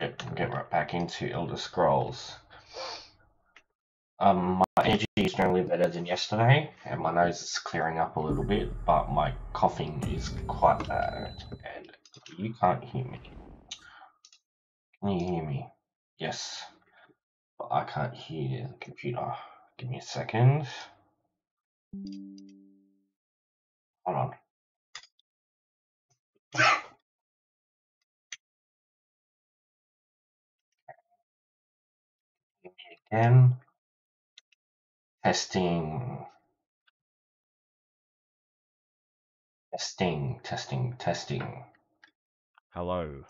Get, get right back into Elder Scrolls. Um, my energy is generally better than yesterday, and my nose is clearing up a little bit, but my coughing is quite bad, and you can't hear me. Can you hear me? Yes, but I can't hear the computer. Give me a second. Hold on. Again. Testing. Testing, testing, testing. Hello.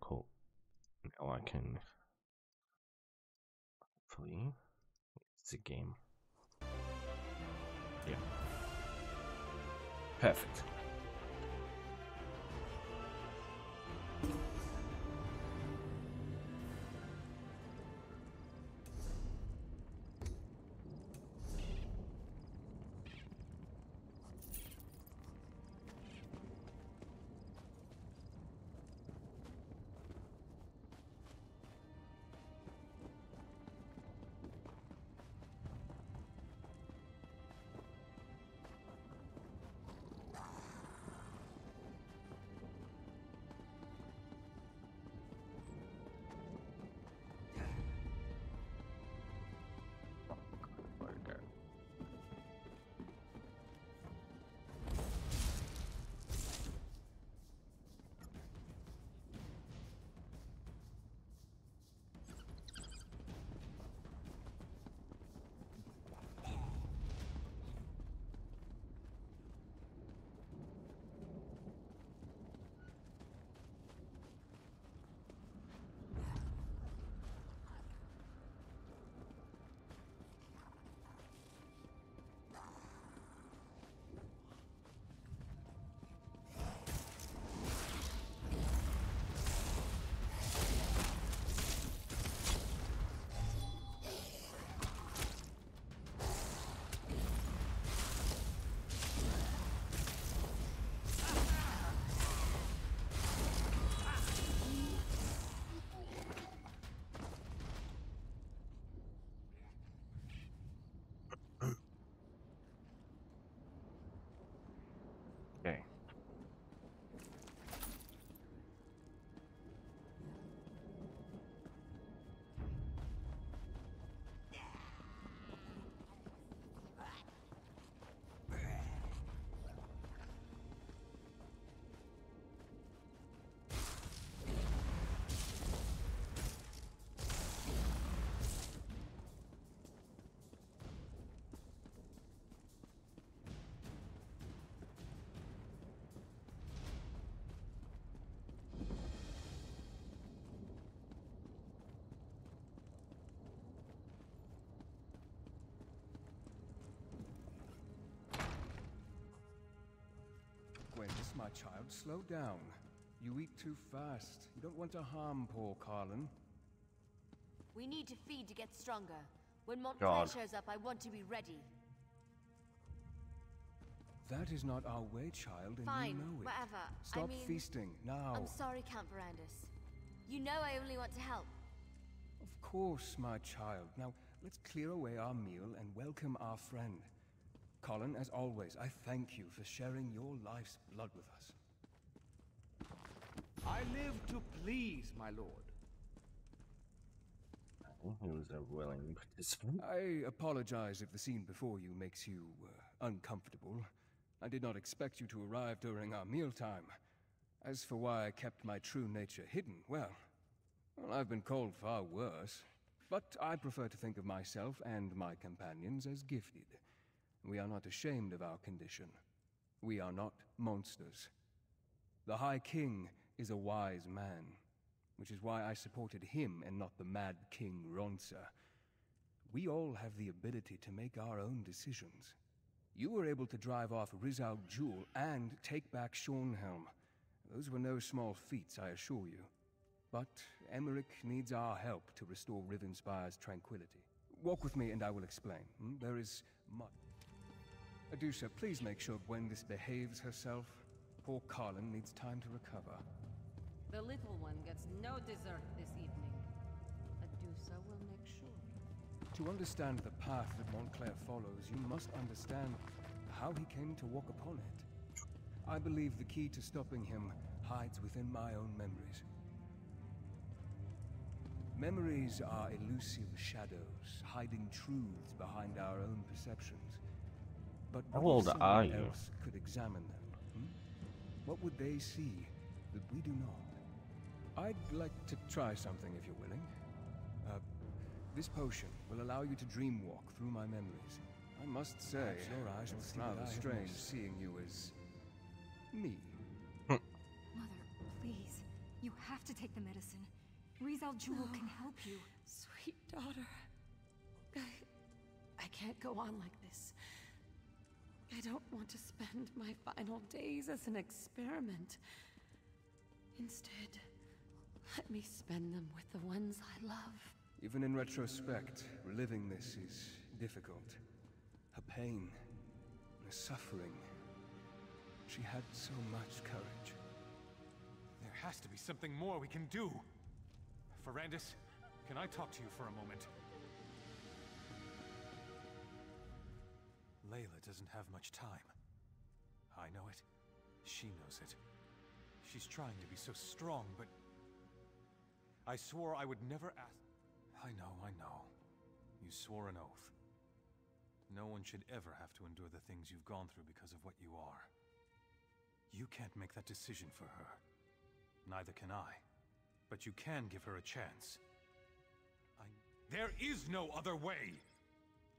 Cool. Now I can. Hopefully. It's a game. Yeah. Perfect. Gwendis, my child, slow down. You eat too fast. You don't want to harm poor Carlin. We need to feed to get stronger. When Montclair God. shows up, I want to be ready. That is not our way, child, and Fine, you know it. whatever. I Stop mean- feasting, now. I'm sorry, Count Verandis. You know I only want to help. Of course, my child. Now, let's clear away our meal and welcome our friend. Colin, as always, I thank you for sharing your life's blood with us. I live to please, my lord. He was a willing participant. I apologize if the scene before you makes you uh, uncomfortable. I did not expect you to arrive during our mealtime. As for why I kept my true nature hidden, well, well, I've been called far worse. But I prefer to think of myself and my companions as gifted. We are not ashamed of our condition. We are not monsters. The High King is a wise man, which is why I supported him and not the mad King Ranser. We all have the ability to make our own decisions. You were able to drive off Rizal Jul and take back Shornhelm. Those were no small feats, I assure you. But Emeric needs our help to restore Rivenspire's tranquility. Walk with me and I will explain. hmm? There is much. Adusa, please make sure Gwendis behaves herself. Poor Carlin needs time to recover. The little one gets no dessert this evening. Adusa will make sure. To understand the path that Montclair follows, you must understand how he came to walk upon it. I believe the key to stopping him hides within my own memories. Memories are elusive shadows, hiding truths behind our own perceptions. But How what old are you? else could examine them? hmm? What would they see that we do not? I'd like to try something if you're willing. Uh, this potion will allow you to dream walk through my memories. I must say, your eyes will rather strange seeing you as me. Mother, please. You have to take the medicine. Rizal Jul can help you. Sweet daughter. I, I can't go on like this. I don't want to spend my final days as an experiment. Instead, let me spend them with the ones I love. Even in retrospect, reliving this is difficult. Her pain, her suffering. She had so much courage. There has to be something more we can do. Verandis, can I talk to you for a moment? Layla doesn't have much time. I know it. She knows it. She's trying to be so strong, but... I swore I would never ask... I know, I know. You swore an oath. No one should ever have to endure the things you've gone through because of what you are. You can't make that decision for her. Neither can I. But you can give her a chance. I... There is no other way!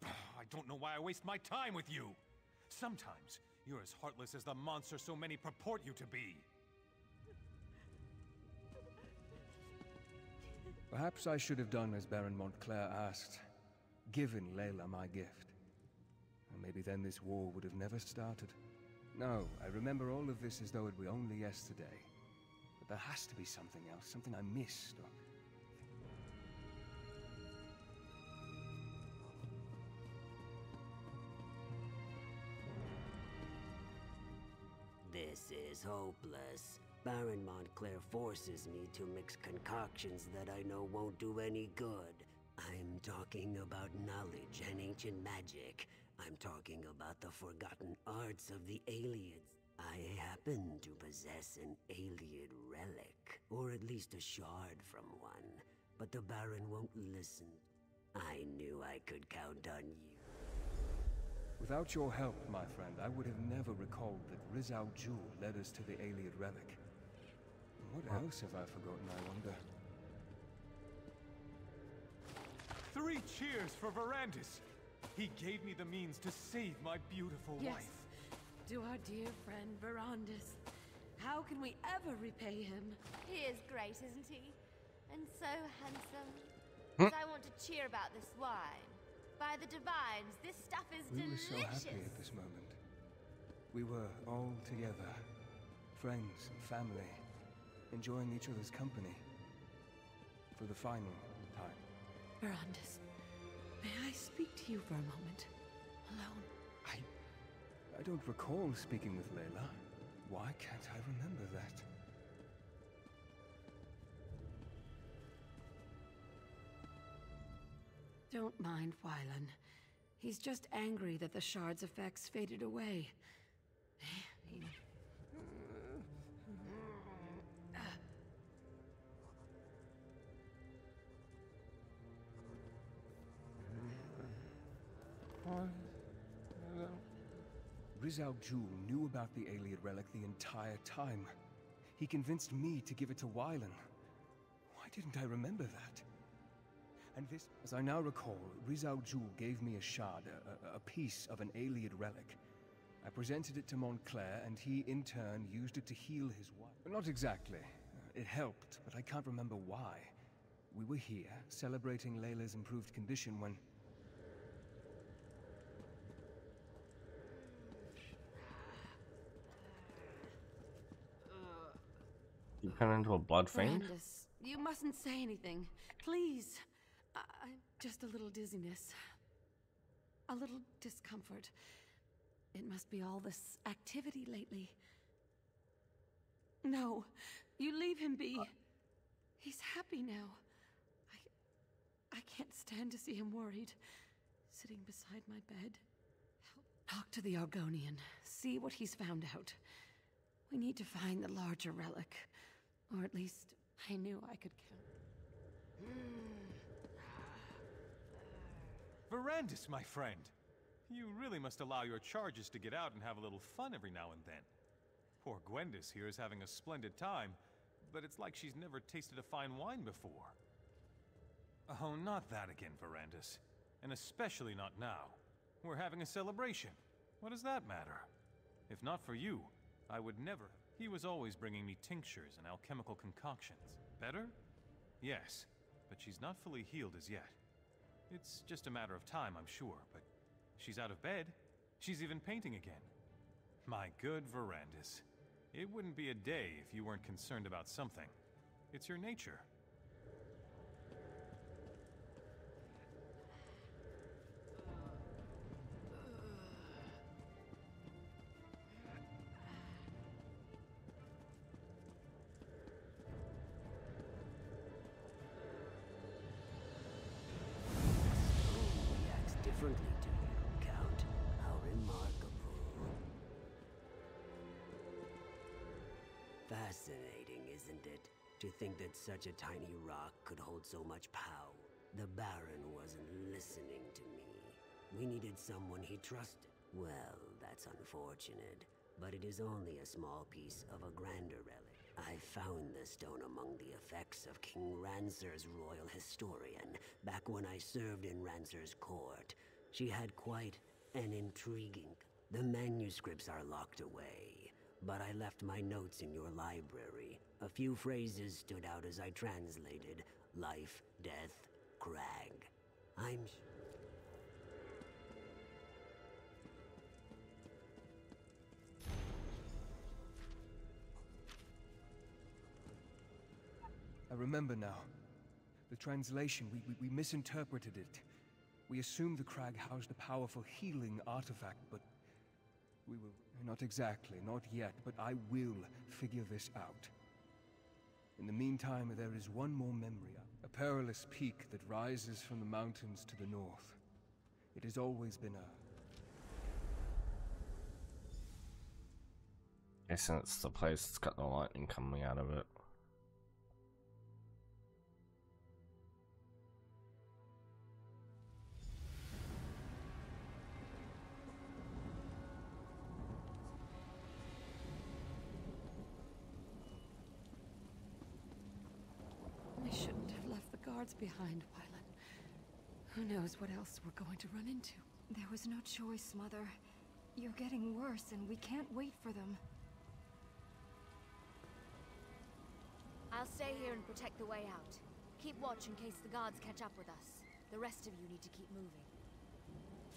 I don't know why I waste my time with you! Sometimes, you're as heartless as the monster so many purport you to be. Perhaps I should have done as Baron Montclair asked, given Layla my gift. And maybe then this war would have never started. No, I remember all of this as though it were only yesterday. But there has to be something else, something I missed, or... is hopeless. Baron Montclair forces me to mix concoctions that I know won't do any good. I'm talking about knowledge and ancient magic. I'm talking about the forgotten arts of the Ayleids. I happen to possess an Ayleid relic, or at least a shard from one, but the Baron won't listen. I knew I could count on you. Without your help, my friend, I would have never recalled that Rizal Jul led us to the Ayleid relic. What else have I forgotten, I wonder? Three cheers for Verandis! He gave me the means to save my beautiful Yes, wife. to our dear friend Verandis. How can we ever repay him? He is great, isn't he? And so handsome. But I want to cheer about this wine. By the divines, this stuff is We were so delicious. happy at this moment. We were all together, friends and family, enjoying each other's company. For the final time. Verandis, may I speak to you for a moment? Alone. I. I don't recall speaking with Layla. Why can't I remember that? Don't mind Wylon. He's just angry that the shard's effects faded away. He... Jul knew about the Ayleid relic the entire time. He convinced me to give it to Wylon. Why didn't I remember that? And this, as I now recall, Rizal Jul gave me a shard, a, a- a piece of an Ayleid relic. I presented it to Montclair, and he, in turn, used it to heal his wife. Not exactly. Uh, It helped, but I can't remember why. We were here, celebrating Layla's improved condition when... You turn into a blood fiend? Verandis, you mustn't say anything. Please. I, just a little dizziness. A little discomfort. It must be all this activity lately. No. You leave him be. He's happy now. I. I can't stand to see him worried. Sitting beside my bed. Talk to the Argonian. See what he's found out. We need to find the larger relic. Or at least, I knew I could count. Hmm. Verandis, my friend. You really must allow your charges to get out and have a little fun every now and then. Poor Gwendis here is having a splendid time, but it's like she's never tasted a fine wine before. Oh, not that again, Verandis. And especially not now. We're having a celebration. What does that matter? If not for you, I would never. He was always bringing me tinctures and alchemical concoctions. Better? Yes, but she's not fully healed as yet. It's just a matter of time, I'm sure, but she's out of bed. She's even painting again. My good Verandis. It wouldn't be a day if you weren't concerned about something. It's your nature. Such a tiny rock could hold so much power. The Baron wasn't listening to me. We needed someone he trusted. Well, that's unfortunate, but it is only a small piece of a grander relic. I found the stone among the effects of King Ranser's royal historian back when I served in Ranser's court. She had quite an intriguing. The manuscripts are locked away, but I left my notes in your library. A few phrases stood out as I translated life, death, crag. I'm I remember now. The translation, we, we, we misinterpreted it. We assumed the crag housed a powerful healing artifact, but we will. Not exactly, not yet, but I will figure this out. In the meantime, there is one more memory a perilous peak that rises from the mountains to the north. It has always been a. Guessing it's the place that's got the lightning coming out of it. Knows what else we're going to run into? There was no choice, Mother. You're getting worse, and we can't wait for them. I'll stay here and protect the way out. Keep watch in case the guards catch up with us. The rest of you need to keep moving.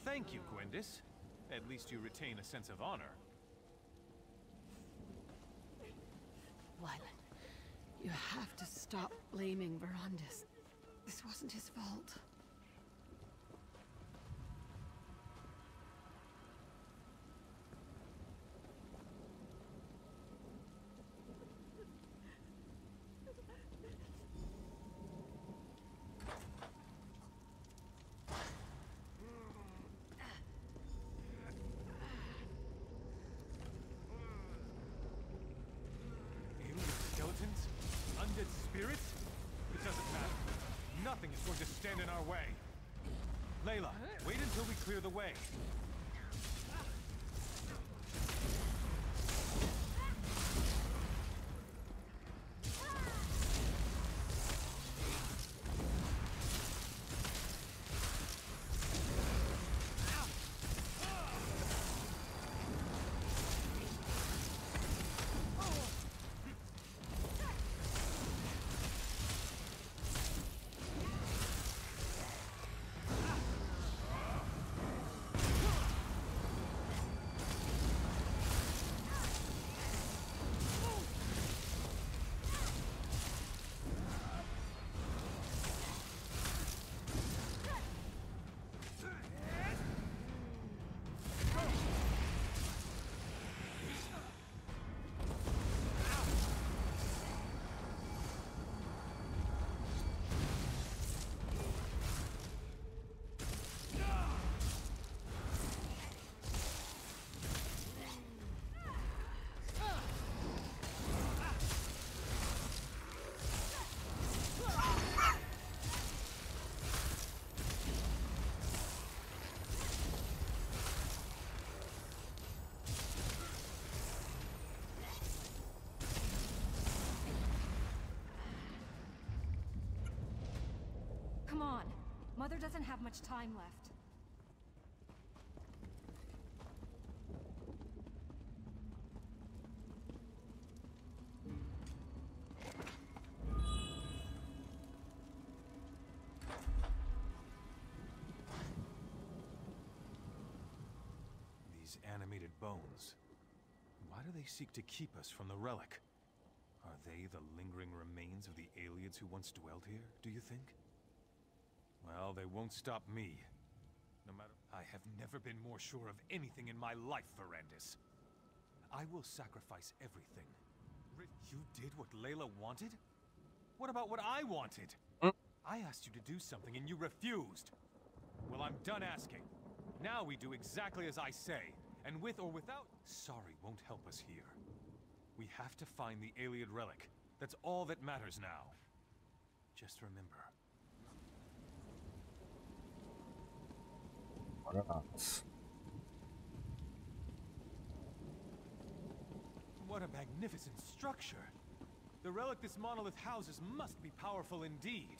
Thank you, Gwendis. At least you retain a sense of honor. Wylon, you have to stop blaming Verandis. This wasn't his fault. Ayleid skeletons? Undead spirits? It doesn't matter. Nothing is going to stand in our way. Layla, wait until we clear the way. Come on. Mother doesn't have much time left. These animated bones. Why do they seek to keep us from the relic? Are they the lingering remains of the Ayleids who once dwelled here, do you think? Well, they won't stop me. No matter... I have never been more sure of anything in my life, Verandis. I will sacrifice everything. You did what Layla wanted? What about what I wanted? Mm. I asked you to do something and you refused. Well, I'm done asking. Now we do exactly as I say. And with or without... Sorry won't help us here. We have to find the Ayleid relic. That's all that matters now. Just remember, What a magnificent structure! The relic this monolith houses must be powerful indeed.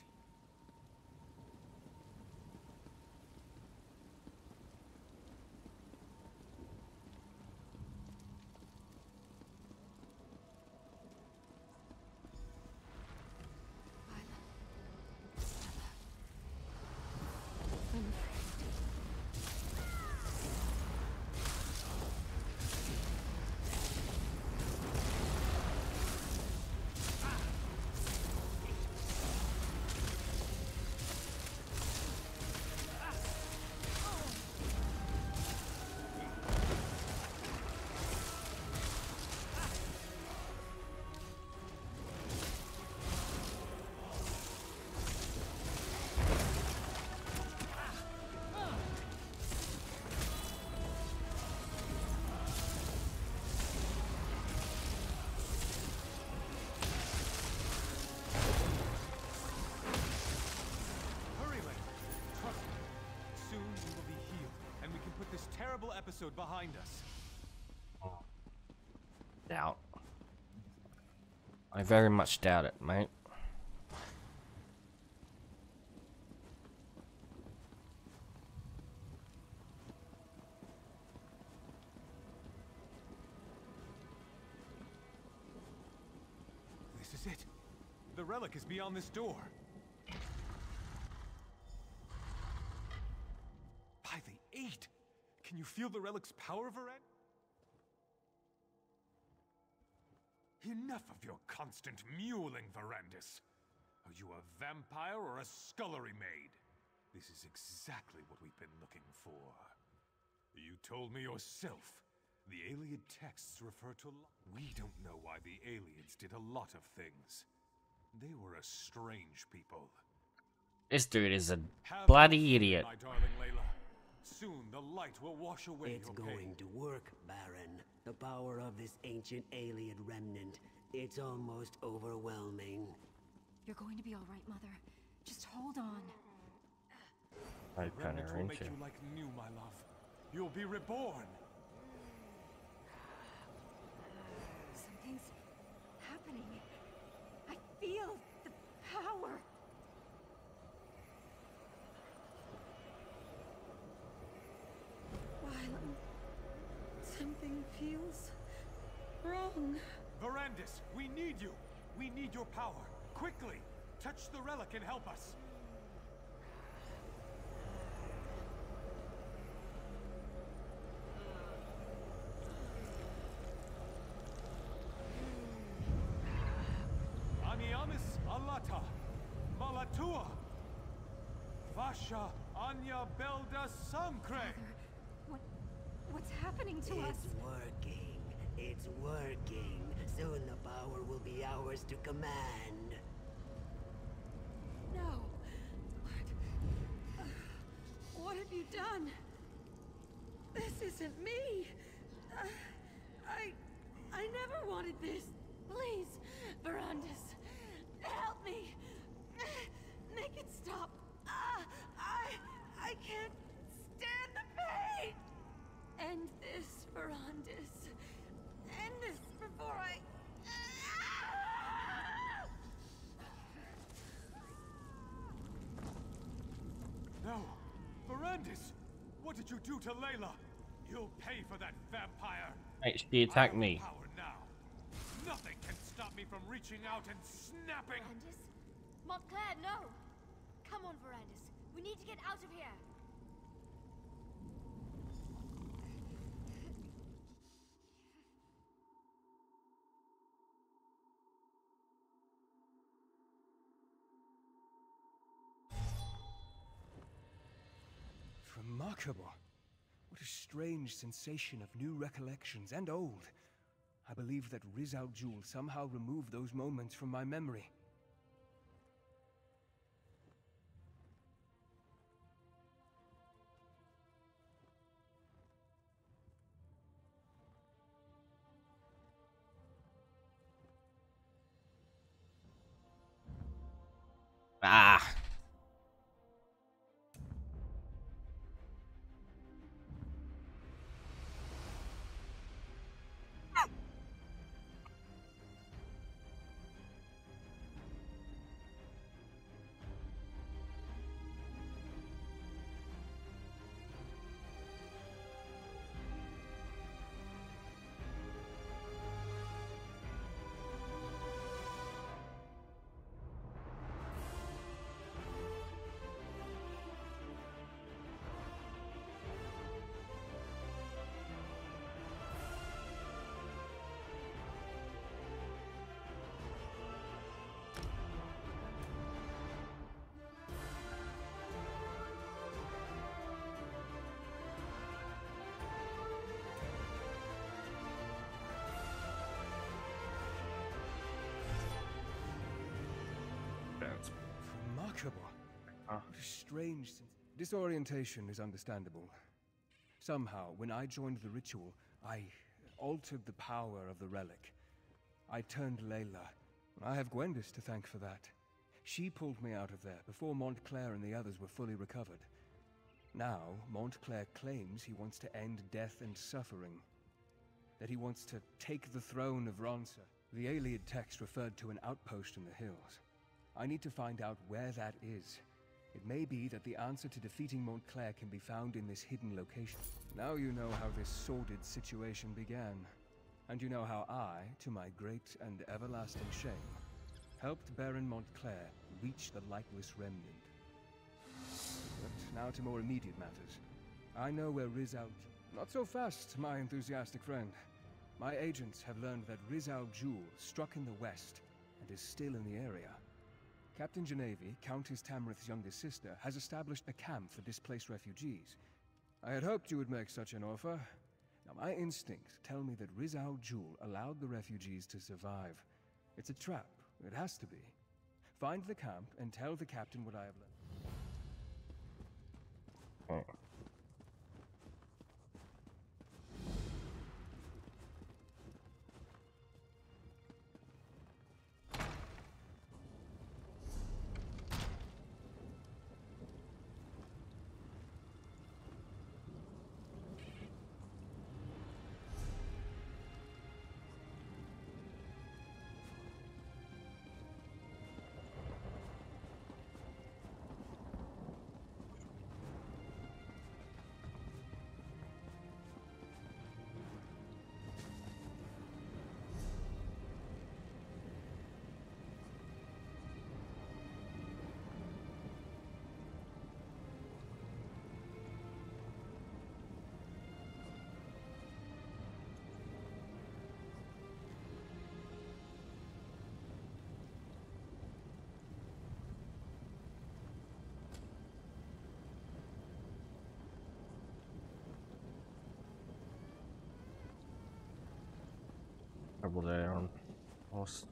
Terrible episode behind us. Doubt. I very much doubt it, mate. This is it. The relic is beyond this door. By the eight! Can you feel the relic's power, Varen? Enough of your constant mewling, Verandis. Are you a vampire or a scullery maid? This is exactly what we've been looking for. You told me yourself. The Ayleid texts refer to. We don't know why the Ayleids did a lot of things. They were a strange people. This dude is a Have bloody idiot. My darling Layla. Soon the light will wash away It's your going pain. to work, Baron. The power of this ancient Ayleid remnant. It's almost overwhelming. You're going to be all right, Mother. Just hold on. I The kind remnant of will make you like new, my love. You'll be reborn. Something's happening. I feel the power. Wylon, something feels wrong. Verandis, we need you. We need your power. Quickly, touch the relic and help us. Aniamis alata, malatua, vasha anya belda samcre. What what's happening to us? It's working. It's working. Soon the power will be ours to command. No. What? What have you done? This isn't me. I. I never wanted this. Please, Verandis, help me. Make it stop. Ah, I. I can't stand the pain. End this, Verandis. End this before I. Ah! Brandis! What did you do to Layla? You'll pay for that vampire! Hey, she attacked me. Power now. Nothing can stop me from reaching out and snapping. Verandis? Montclair, no! Come on, Verandis. We need to get out of here. Remarkable. What a strange sensation of new recollections and old. I believe that Rizal somehow removed those moments from my memory. Ah. Disorientation is understandable. Somehow, when I joined the ritual, I altered the power of the relic. I turned Layla. I have Gwendis to thank for that. She pulled me out of there before Montclair and the others were fully recovered. Now, Montclair claims he wants to end death and suffering. That he wants to take the throne of Ranser. The Ayleid text referred to an outpost in the hills. I need to find out where that is. It may be that the answer to defeating Montclair can be found in this hidden location. Now you know how this sordid situation began. And you know how I, to my great and everlasting shame, helped Baron Montclair reach the lightless remnant. But now to more immediate matters. I know where Rizal... Not so fast, my enthusiastic friend. My agents have learned that Rizal Jul struck in the west and is still in the area. Captain Genevi, Countess Tamrith's youngest sister, has established a camp for displaced refugees. I had hoped you would make such an offer. Now, my instincts tell me that Rizal Jul allowed the refugees to survive. It's a trap. It has to be. Find the camp and tell the captain what I have learned. Hmm. Trouble there on horse.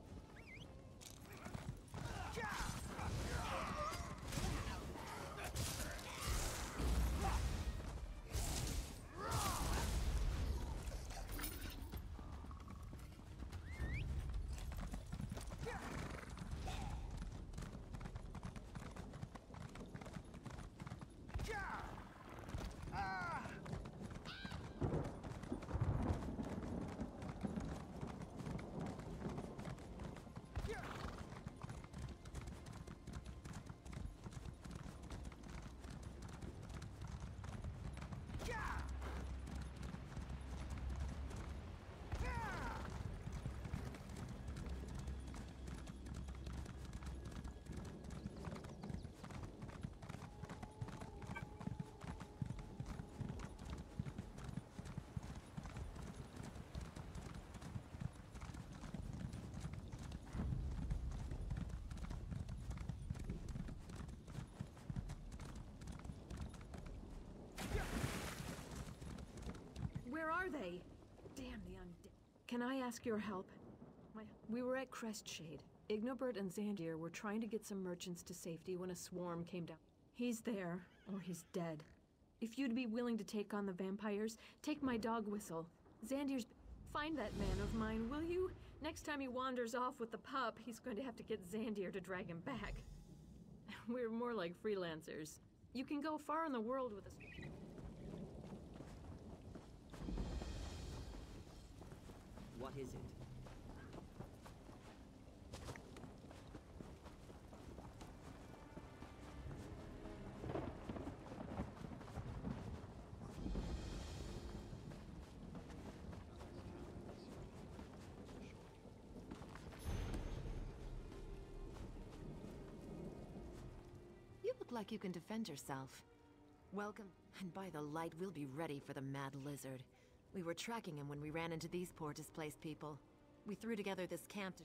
Can I ask your help? My, we were at Crestshade. Ignobert and Xandir were trying to get some merchants to safety when a swarm came down. He's there, or he's dead. If you'd be willing to take on the vampires, take my dog whistle. Xandir's. Find that man of mine, will you? Next time he wanders off with the pup, he's going to have to get Xandir to drag him back. We're more like freelancers. You can go far in the world with us. What is it? You look like you can defend yourself. Welcome. And by the light, we'll be ready for the mad lizard. We were tracking him when we ran into these poor displaced people. We threw together this camp to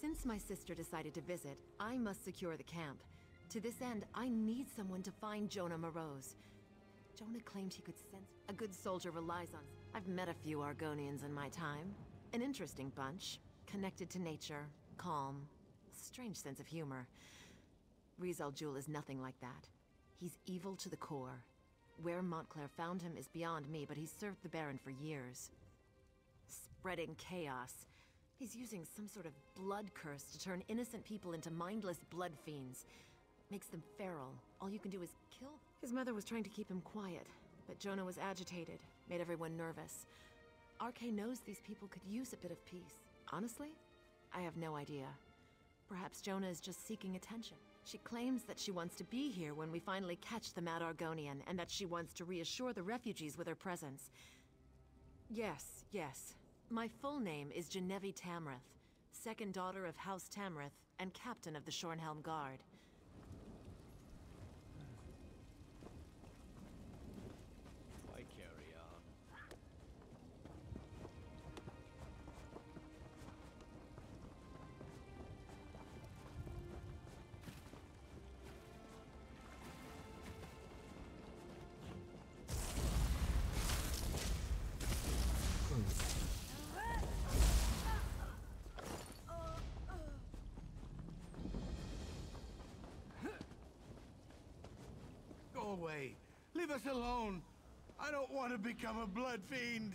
Since my sister decided to visit, I must secure the camp. To this end, I need someone to find Jonah Morose. Jonah claimed he could sense a good soldier relies on. I've met a few Argonians in my time. An interesting bunch, connected to nature, calm, strange sense of humor. Rizal Jul is nothing like that. He's evil to the core. Where Montclair found him is beyond me, but he's served the Baron for years. Spreading chaos. He's using some sort of blood curse to turn innocent people into mindless blood fiends. Makes them feral. All you can do is kill. His mother was trying to keep him quiet, but Jonah was agitated, made everyone nervous. Arkay knows these people could use a bit of peace. Honestly, I have no idea. Perhaps Jonah is just seeking attention. She claims that she wants to be here when we finally catch the Mad Argonian, and that she wants to reassure the refugees with her presence. Yes, yes. My full name is Genevieve Tamrith, second daughter of House Tamrith and captain of the Shornhelm Guard. Away. Leave us alone. I don't want to become a blood fiend.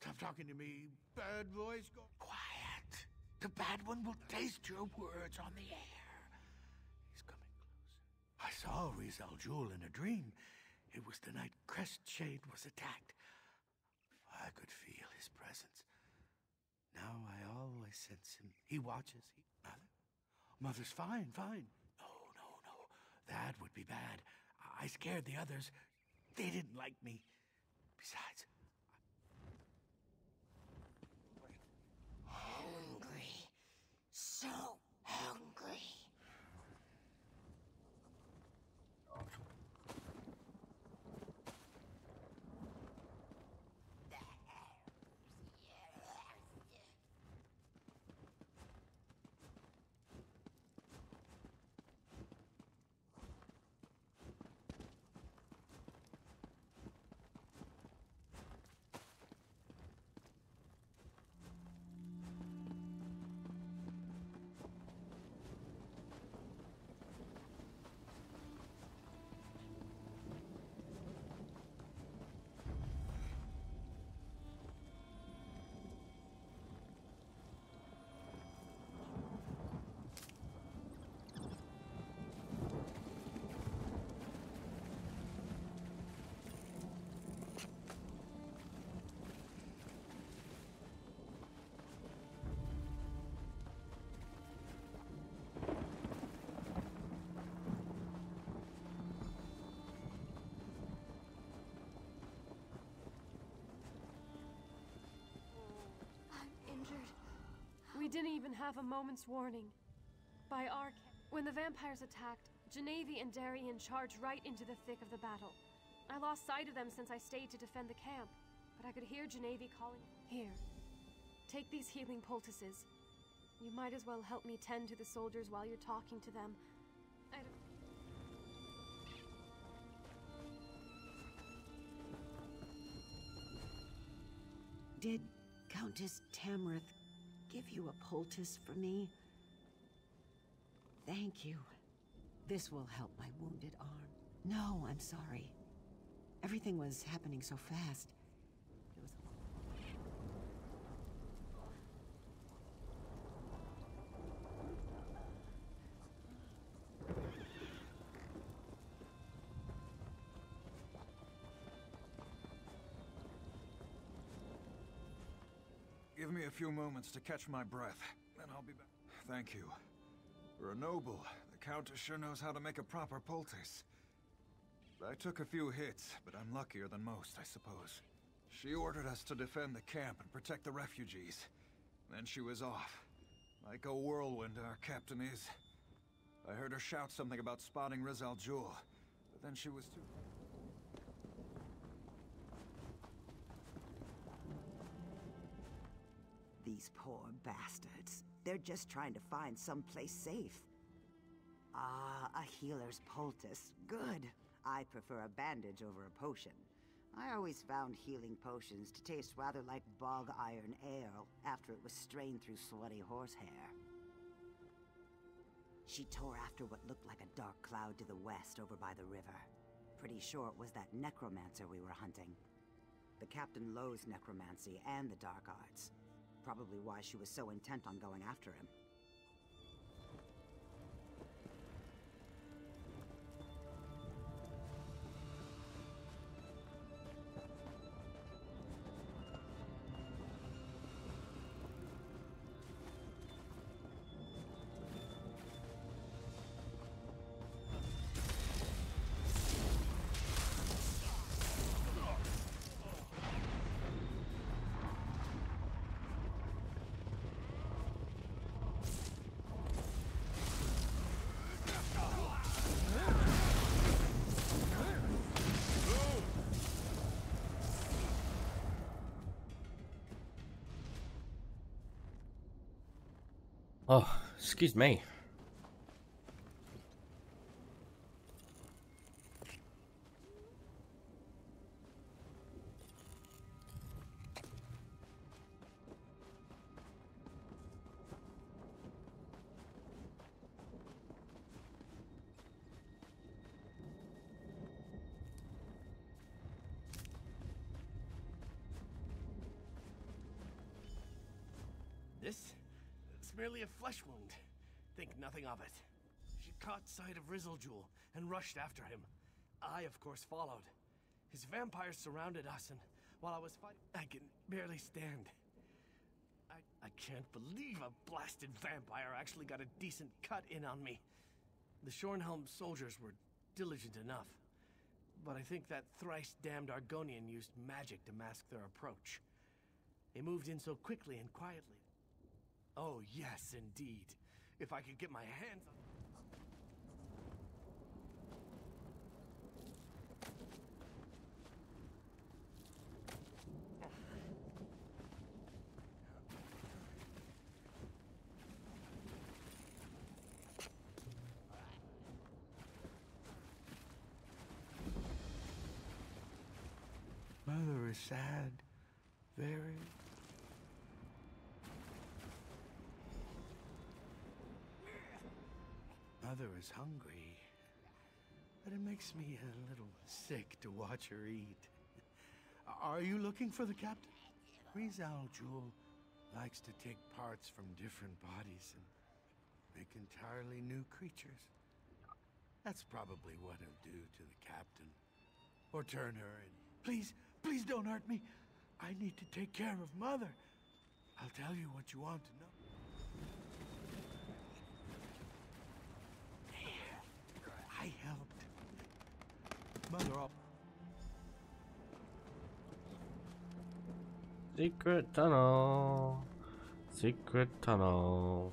Stop talking to me, bad voice. Go quiet. The bad one will taste your words on the air. He's coming closer. I saw Rizal Jul in a dream. It was the night Crestshade was attacked. I could feel his presence. Now I always sense him. He watches. He... Mother? Mother's fine, fine. No, no, no. That would be bad. I scared the others. They didn't like me. Didn't even have a moment's warning. By our when the vampires attacked, Genevieve and Darien charged right into the thick of the battle. I lost sight of them since I stayed to defend the camp, but I could hear Genevieve calling. Here, take these healing poultices. You might as well help me tend to the soldiers while you're talking to them. I don't... Did Countess Tamrith give you a poultice for me? Thank you. This will help my wounded arm. No, I'm sorry. Everything was happening so fast. A few moments to catch my breath, then I'll be back. Thank you. For a noble, the Countess sure knows how to make a proper poultice. I took a few hits, but I'm luckier than most, I suppose. She ordered us to defend the camp and protect the refugees. Then she was off. Like a whirlwind, our captain is. I heard her shout something about spotting Rizal Jul, but then she was too... These poor bastards. They're just trying to find someplace safe. Ah, a healer's poultice. Good. I prefer a bandage over a potion. I always found healing potions to taste rather like bog iron ale after it was strained through sweaty horsehair. She tore after what looked like a dark cloud to the west over by the river. Pretty sure it was that necromancer we were hunting. The captain loathes necromancy and the dark arts. Probably why she was so intent on going after him. Excuse me. Merely a flesh wound. Think nothing of it. She caught sight of Rizal and rushed after him. I, of course, followed. His vampires surrounded us, and while I was fighting, I can barely stand. I, I can't believe a blasted vampire actually got a decent cut in on me. The Shornhelm soldiers were diligent enough, but I think that thrice damned Argonian used magic to mask their approach. They moved in so quickly and quietly. Oh, yes, indeed. If I could get my hands on. Mother is sad. Very. Mother is hungry. But it makes me a little sick to watch her eat. Are you looking for the captain? Rizal Jul likes to take parts from different bodies and make entirely new creatures. That's probably what he'll do to the captain. Or turn her in. Please, please don't hurt me. I need to take care of Mother. I'll tell you what you want to know. I helped. Mother up. Secret tunnel. secret tunnel.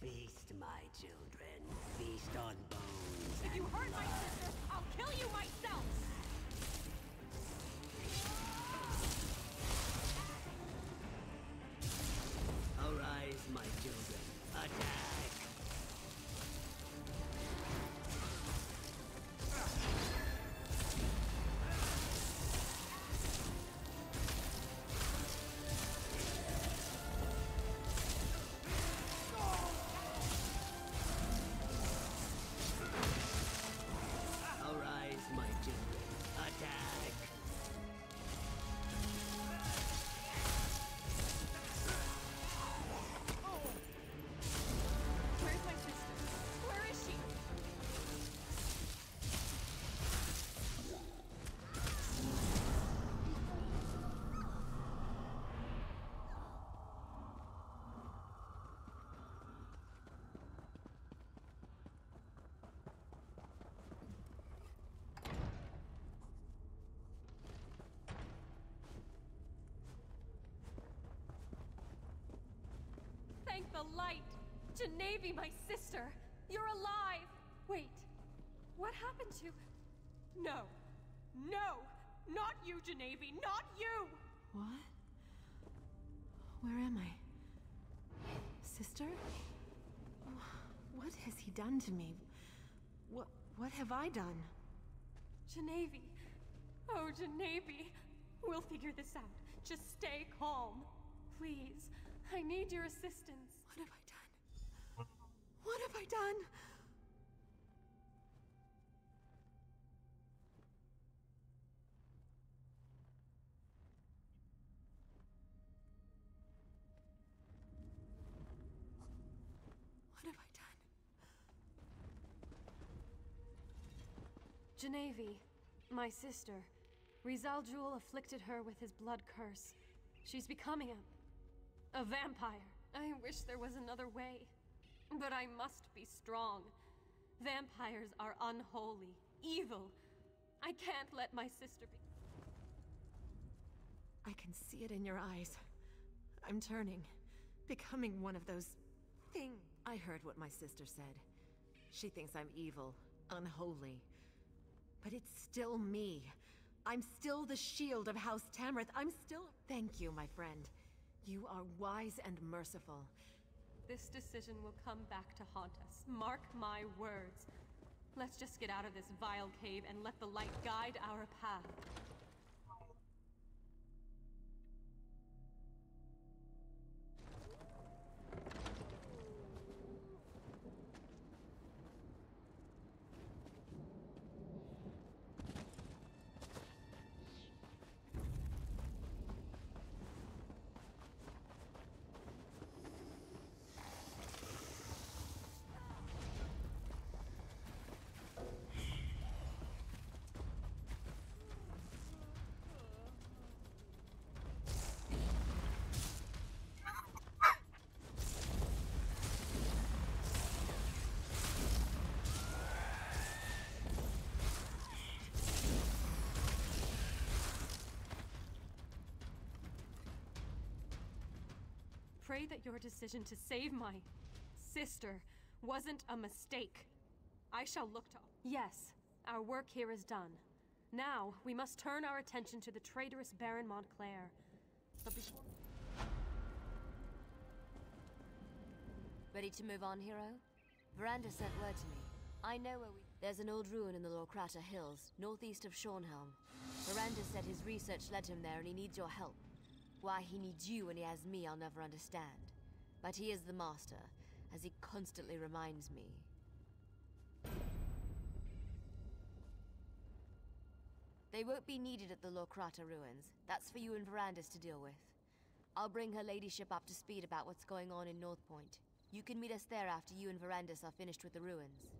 Feast, my children. Feast on bones. If you hurt my sister, I'll kill you myself! Thank the light! Genevieve, my sister! You're alive! Wait, what happened to... No. No! Not you, Genevieve! Not you! What? Where am I? Sister? What has he done to me? What what have I done? Genevieve. Oh, Genevieve. We'll figure this out. Just stay calm. Please. I need your assistance. Genevieve. My sister. Rizal Jul afflicted her with his blood curse. She's becoming a... a vampire. I wish there was another way. But I must be strong. Vampires are unholy, evil. I can't let my sister be... I can see it in your eyes. I'm turning. Becoming one of those... thing. I heard what my sister said. She thinks I'm evil, unholy. But it's still me. I'm still the shield of House Tamrith. I'm still... Thank you, my friend. You are wise and merciful. This decision will come back to haunt us. Mark my words. Let's just get out of this vile cave and let the light guide our path. Pray that your decision to save my sister wasn't a mistake. I shall look to. Yes, our work here is done. Now, we must turn our attention to the traitorous Baron Montclair. But before. Ready to move on, hero? Verandis sent word to me. I know where we. There's an old ruin in the Lorkrata Hills, northeast of Shornhelm. Verandis said his research led him there and he needs your help. Why he needs you when he has me, I'll never understand. But he is the master, as he constantly reminds me. They won't be needed at the Lorkrata ruins. That's for you and Verandis to deal with. I'll bring her ladyship up to speed about what's going on in Northpoint. You can meet us there after you and Verandis are finished with the ruins.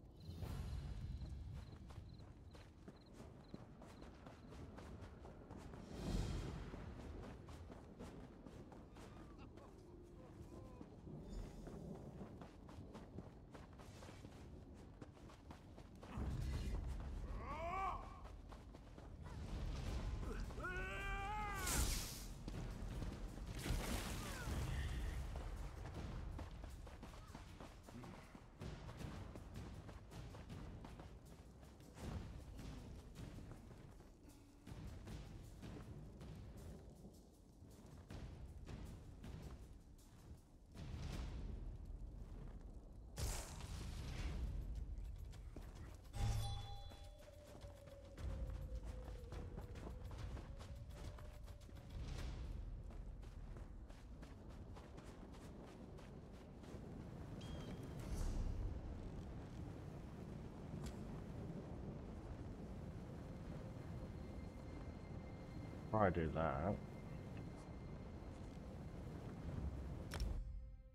I do that,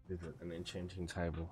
visit an enchanting table.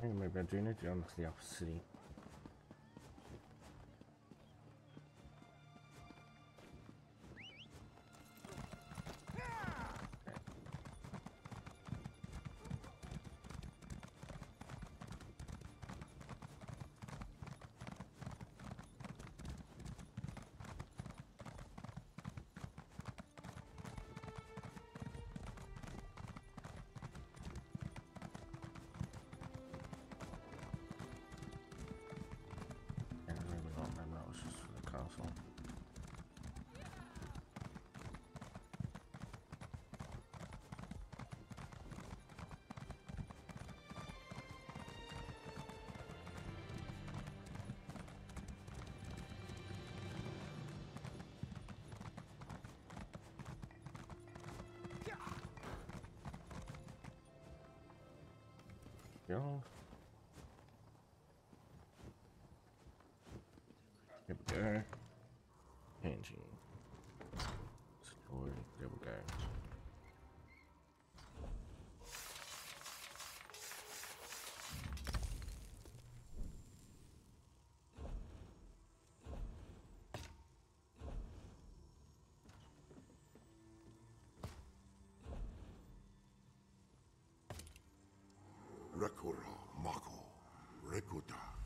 I think maybe I do need to go to the upper city. Go. There we go. Engine. Story. There we go. Rekura, Mako, Rekuta.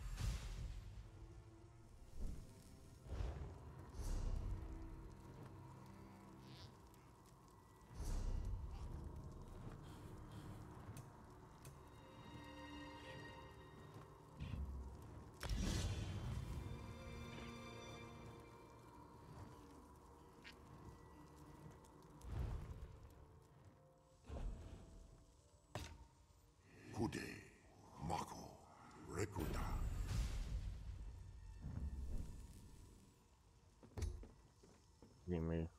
Kude, Mako, Rekuta. Give me.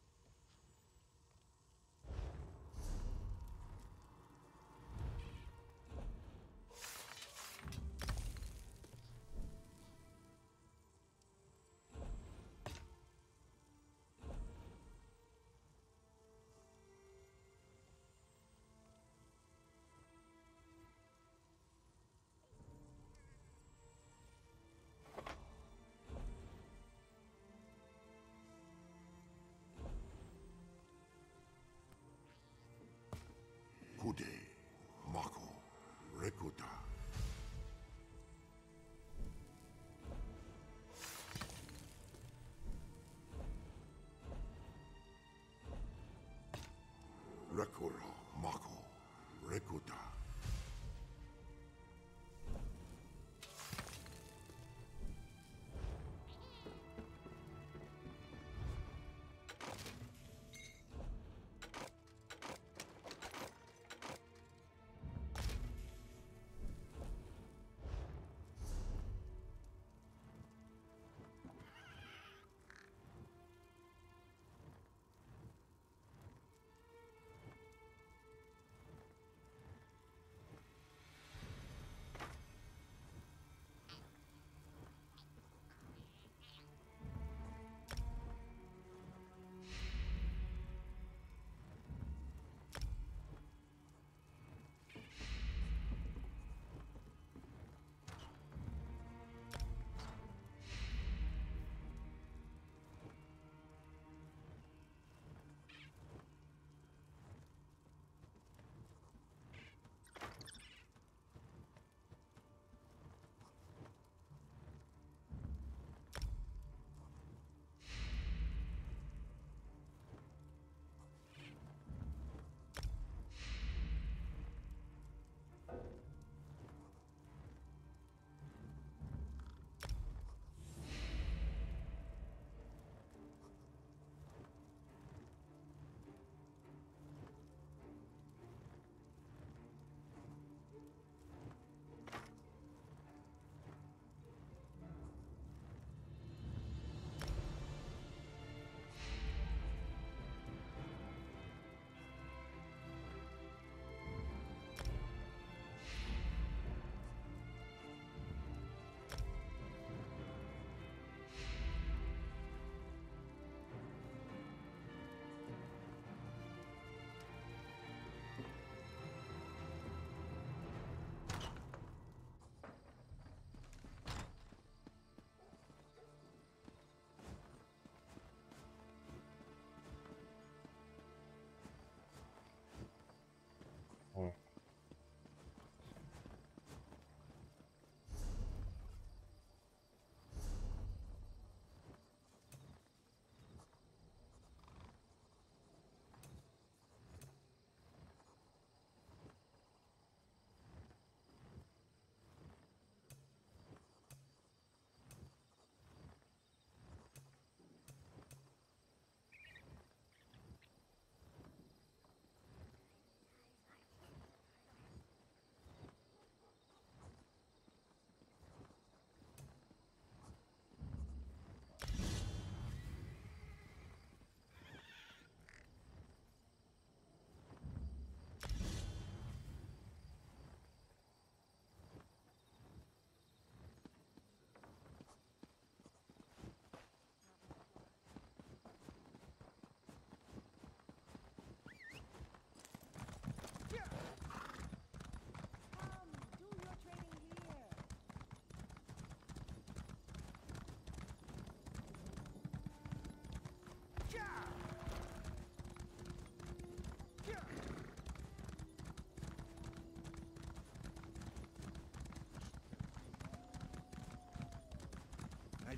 Kude, Mako, Rekuta. Rekura, Mako, Rekuta.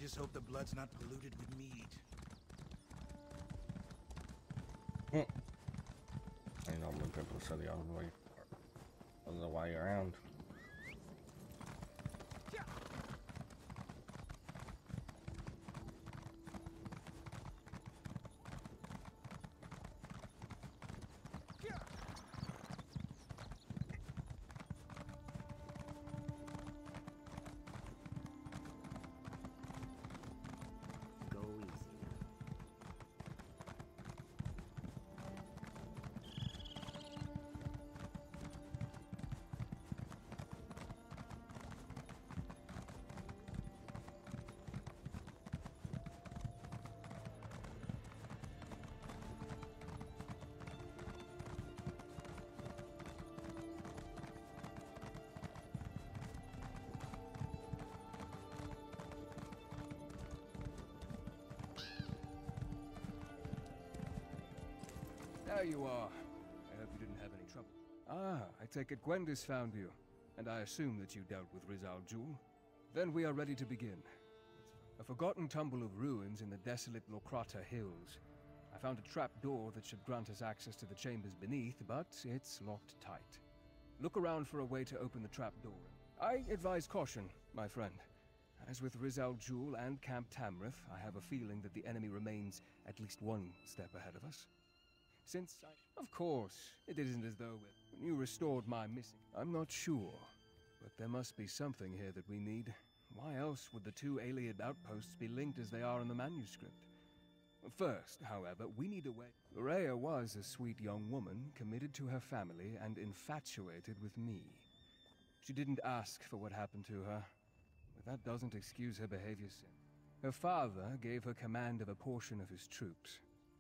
Just hope the blood's not polluted with mead. Hmm. I normally people say the other way, other way around. There you are. I hope you didn't have any trouble. Ah, I take it Gwendis found you, and I assume that you dealt with Rizal Jul. Then we are ready to begin. A forgotten tumble of ruins in the desolate Lorkrata Hills. I found a trap door that should grant us access to the chambers beneath, but it's locked tight. Look around for a way to open the trap door. I advise caution, my friend. As with Rizal Jul and Camp Tamrith, I have a feeling that the enemy remains at least one step ahead of us. Since I... Of course, it isn't as though when you restored my missing... I'm not sure, but there must be something here that we need. Why else would the two Ayleid outposts be linked as they are in the manuscript? First, however, we need a way... Rhea was a sweet young woman, committed to her family and infatuated with me. She didn't ask for what happened to her, but that doesn't excuse her behavior since. Her father gave her command of a portion of his troops,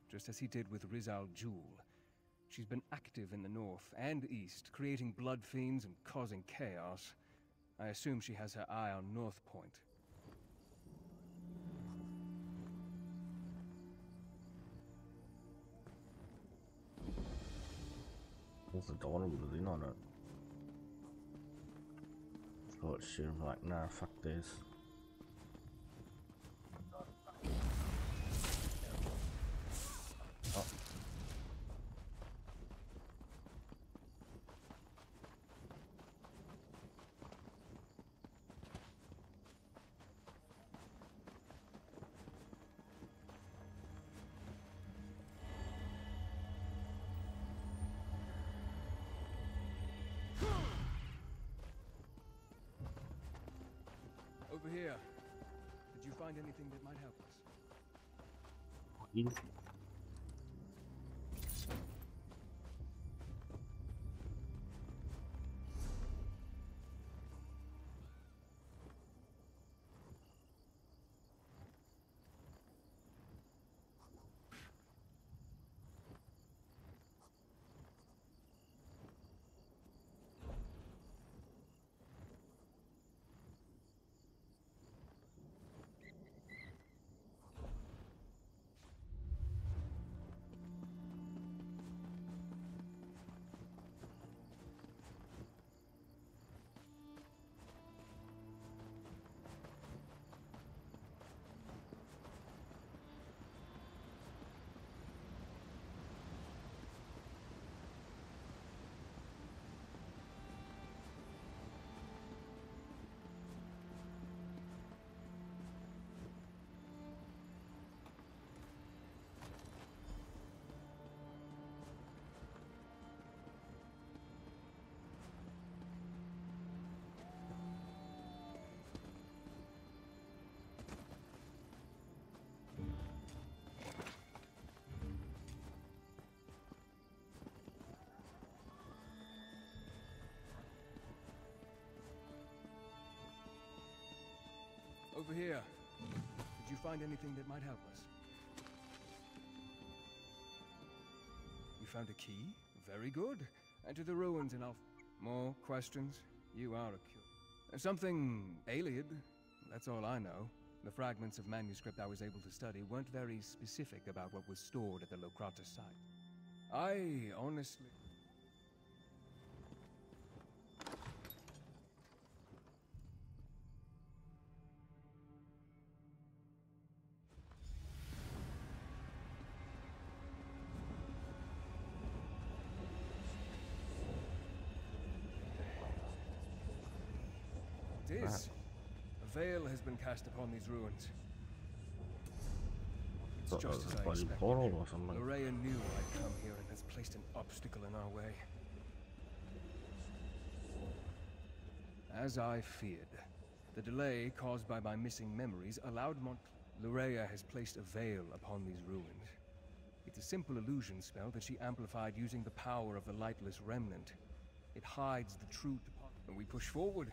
just as he did with Rizal Jul. She's been active in the north and east, creating blood fiends and causing chaos. I assume she has her eye on Northpoint. What's the door in on it? She was like, nah, fuck this. easy. Over here. Did you find anything that might help us? You found a key? Very good. Enter the ruins and I'll... More questions? You are a cure. Something Ayleid. That's all I know. The fragments of manuscript I was able to study weren't very specific about what was stored at the Lorkrata site. I honestly... cast upon these ruins. It's just as I expected. portal or something. Lleraya knew I'd come here and has placed an obstacle in our way. As I feared, the delay caused by my missing memories allowed Mont... Lleraya has placed a veil upon these ruins. It's a simple illusion spell that she amplified using the power of the Lightless Remnant. It hides the truth and we push forward.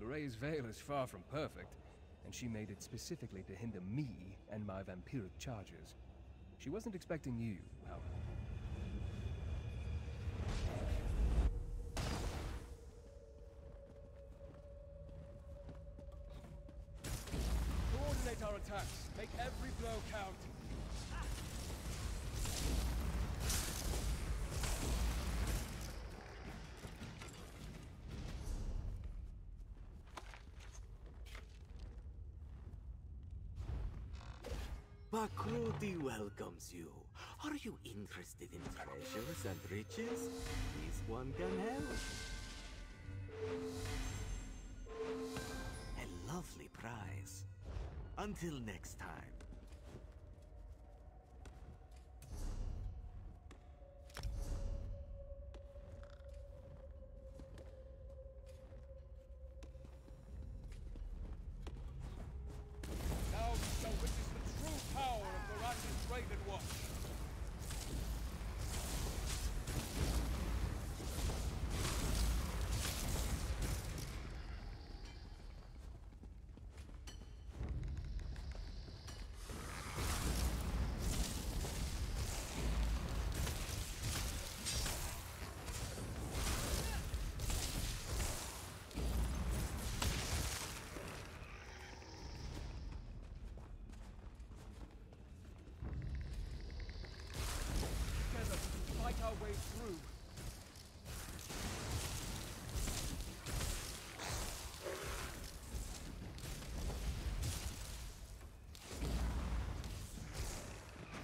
Lleraya's veil is far from perfect, and she made it specifically to hinder me and my vampiric charges. She wasn't expecting you, however. Bakrodi welcomes you. Are you interested in treasures and riches? This one can help. A lovely prize. Until next time. Now you shall witness the true power of Baraka's Raven Watch. Together, fight our way through.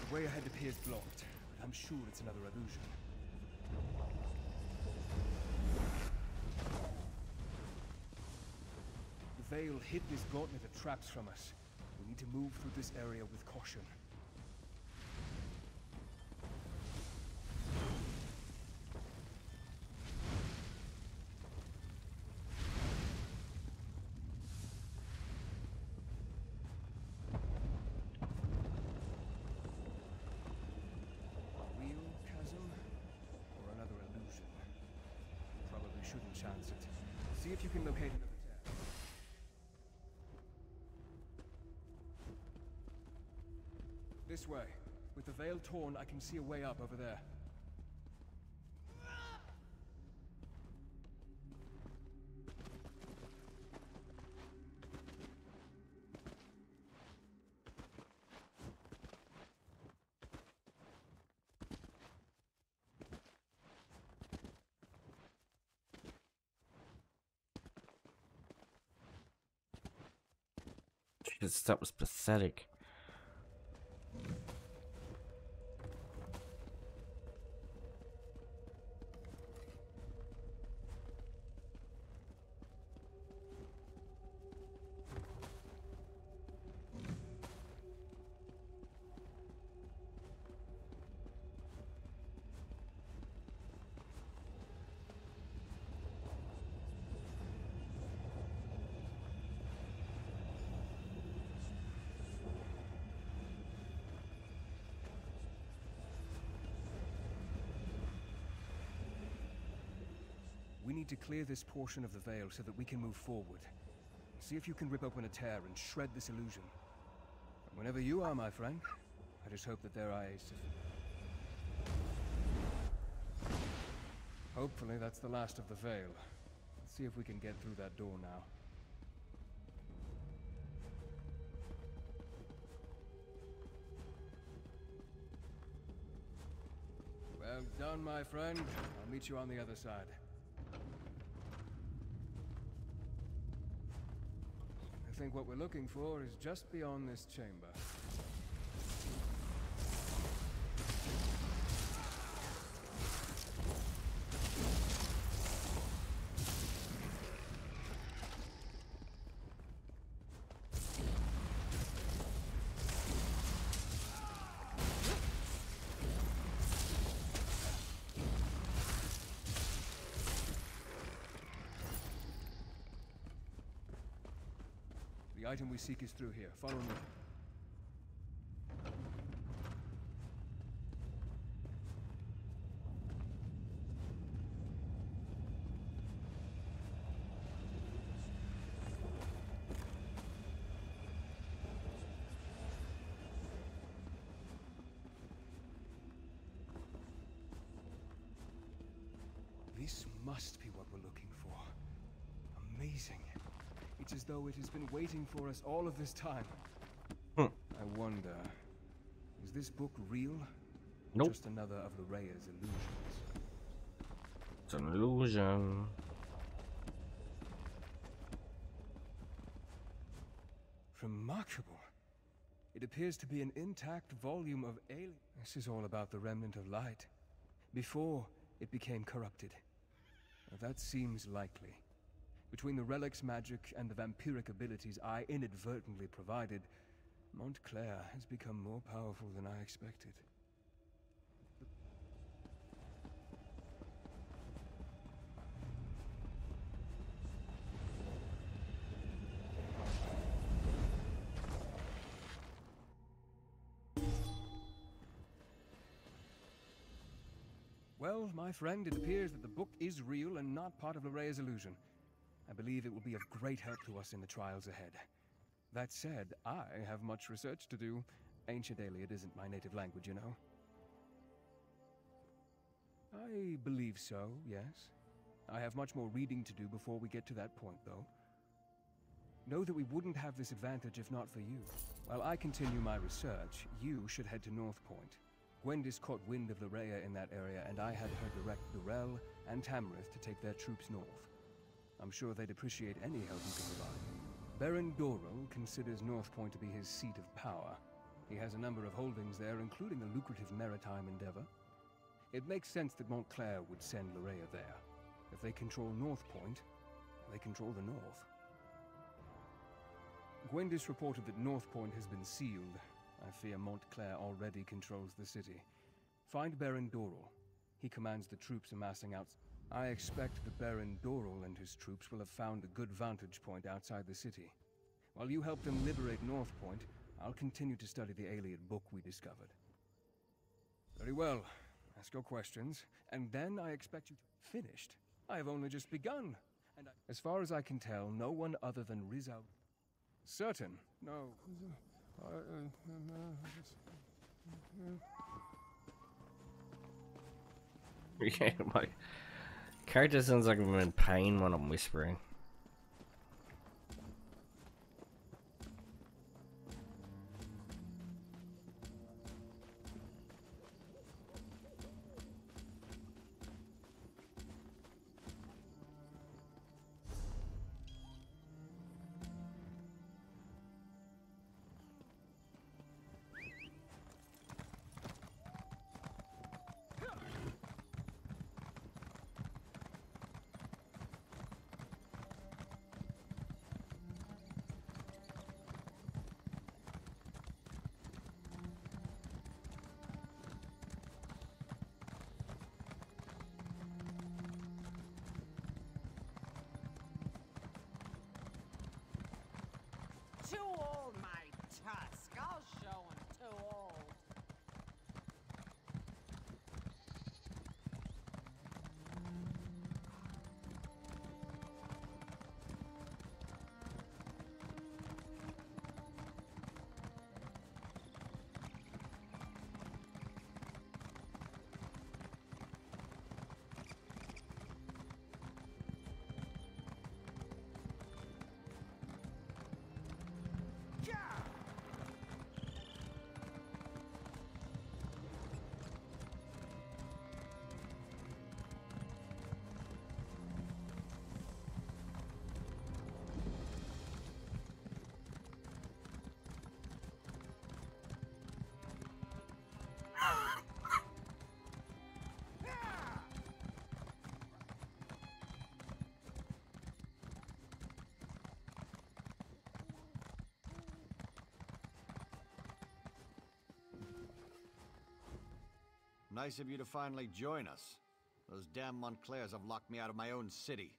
The way ahead appears blocked, but I'm sure it's another illusion. The veil hid this gauntlet of traps from us. We need to move through this area with caution. real chasm or another illusion? Probably shouldn't chance it. See if you can locate another tab. This way. With the veil torn, I can see a way up over there. That was pathetic. Clear this portion of the veil so that we can move forward. See if you can rip open a tear and shred this illusion. And whenever you are, my friend, I just hope that their eyes... Hopefully that's the last of the veil. Let's see if we can get through that door now. Well done, my friend. I'll meet you on the other side. Think what we're looking for is just beyond this chamber. The item we seek is through here. Follow me. This must be what we're looking for. Amazing. It's as though it has been waiting for us all of this time. Hmm. I wonder, is this book real? Nope. Just another of Lleraya's illusions. It's an illusion. Remarkable. It appears to be an intact volume of Ayleid. This is all about the remnant of light. Before it became corrupted. Now, that seems likely. Between the relic's magic and the vampiric abilities I inadvertently provided, Montclair has become more powerful than I expected. Well, my friend, it appears that the book is real and not part of Lleraya's illusion. I believe it will be of great help to us in the trials ahead. That said, I have much research to do. Ancient Ayleid isn't my native language, you know. I believe so, yes. I have much more reading to do before we get to that point, though. Know that we wouldn't have this advantage if not for you. While I continue my research, you should head to Northpoint. Gwendis caught wind of Lleraya in that area, and I had her direct Dorell and Tamrith to take their troops north. I'm sure they'd appreciate any help you can provide. Baron Dorell considers Northpoint to be his seat of power. He has a number of holdings there, including a lucrative maritime endeavor. It makes sense that Montclair would send Lleraya there. If they control Northpoint, they control the North. Gwendis reported that Northpoint has been sealed. I fear Montclair already controls the city. Find Baron Dorell. He commands the troops amassing out. I expect that Baron Dorell and his troops will have found a good vantage point outside the city. While you help them liberate North Point, I'll continue to study the Ayleid book we discovered. Very well. Ask your questions, and then I expect you to... Finished? I have only just begun. And I... as far as I can tell, no one other than Rizal... Certain? No. Uh, uh, uh, yeah, my character sounds like I'm in pain when I'm whispering. Nice of you to finally join us. Those damn Montclairs have locked me out of my own city.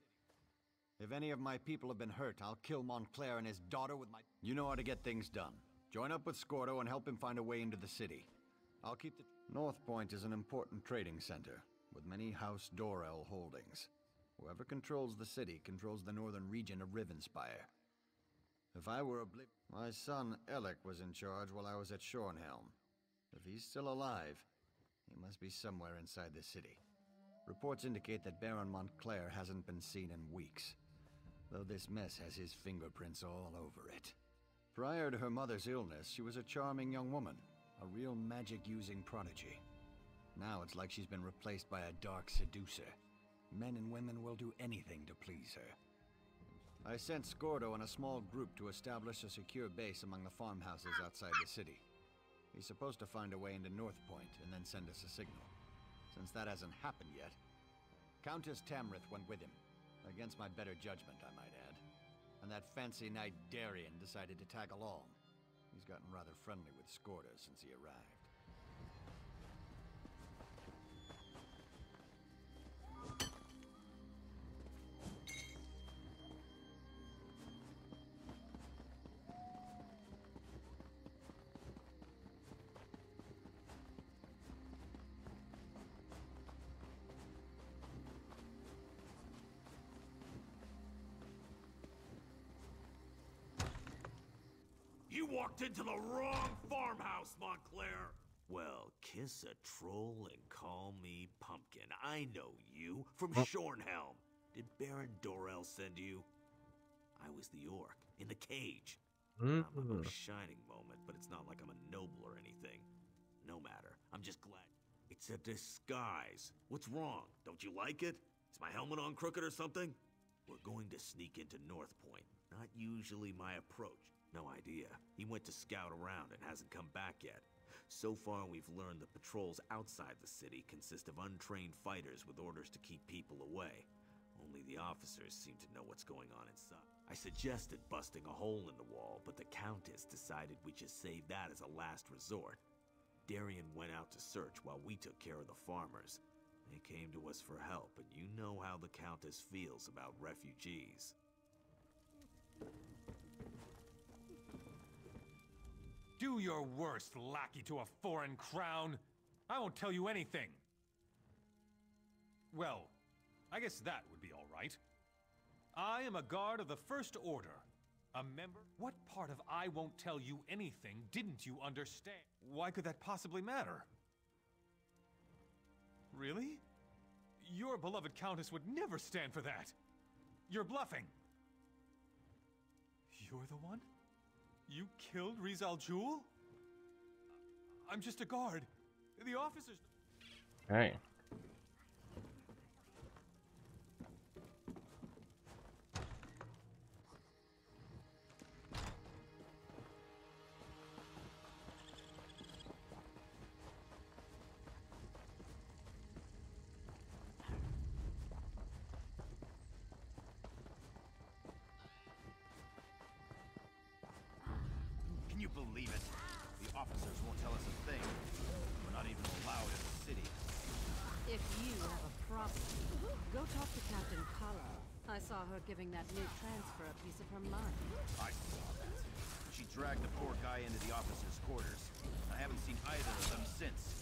If any of my people have been hurt, I'll kill Montclair and his daughter with my... You know how to get things done. Join up with Skordo and help him find a way into the city. I'll keep the... Northpoint is an important trading center, with many House Dorell holdings. Whoever controls the city controls the northern region of Rivenspire. If I were a obliv- My son, Alec, was in charge while I was at Shornhelm. If he's still alive, he must be somewhere inside the city. Reports indicate that Baron Montclair hasn't been seen in weeks, though this mess has his fingerprints all over it. Prior to her mother's illness, she was a charming young woman, a real magic-using prodigy. Now it's like she's been replaced by a dark seducer. Men and women will do anything to please her. I sent Skordo and a small group to establish a secure base among the farmhouses outside the city. He's supposed to find a way into North Point and then send us a signal. Since that hasn't happened yet, Countess Tamrith went with him. Against my better judgment, I might add. And that fancy knight Darien decided to tag along. He's gotten rather friendly with Skordo since he arrived. You walked into the wrong farmhouse, Montclair! Well, kiss a troll and call me Pumpkin. I know you from Huh? Shornhelm. Did Baron Dorell send you? I was the orc in the cage. Not my Mm. most shining moment, but it's not like I'm a noble or anything. No matter. I'm just glad. It's a disguise. What's wrong? Don't you like it? Is my helmet on crooked or something? We're going to sneak into North Point. Not usually my approach. No idea. He went to scout around and hasn't come back yet. So far, we've learned the patrols outside the city consist of untrained fighters with orders to keep people away. Only the officers seem to know what's going on inside. I suggested busting a hole in the wall, but the Countess decided we just save that as a last resort. Darien went out to search while we took care of the farmers. They came to us for help, and you know how the Countess feels about refugees. Do your worst, lackey to a foreign crown. I won't tell you anything. Well, I guess that would be all right. I am a guard of the First Order. A member? What part of I won't tell you anything didn't you understand? Why could that possibly matter? Really? Your beloved Countess would never stand for that. You're bluffing. You're the one? You killed Rizal Jul? I'm just a guard. The officers. Hey. Can her giving that new transfer a piece of her mind. I saw that. She dragged the poor guy into the officers' quarters. I haven't seen either of them since.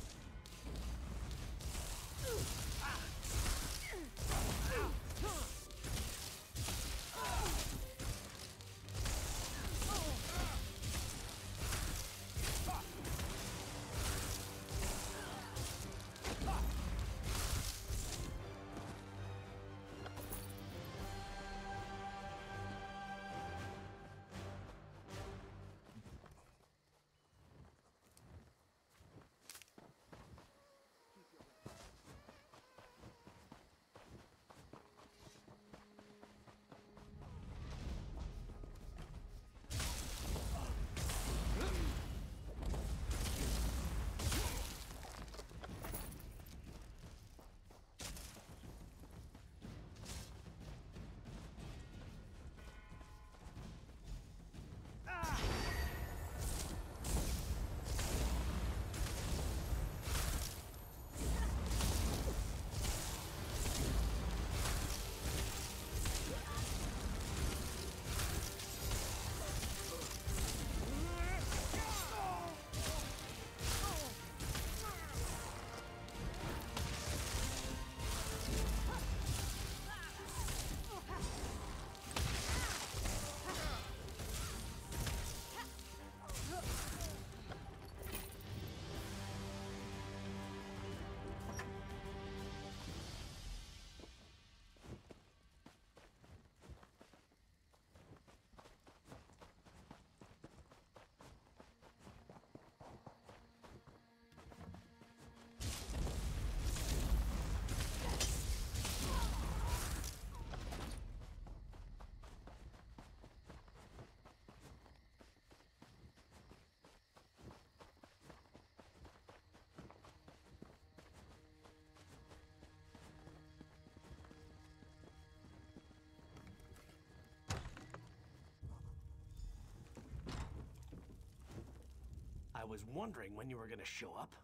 Was wondering when you were gonna show up.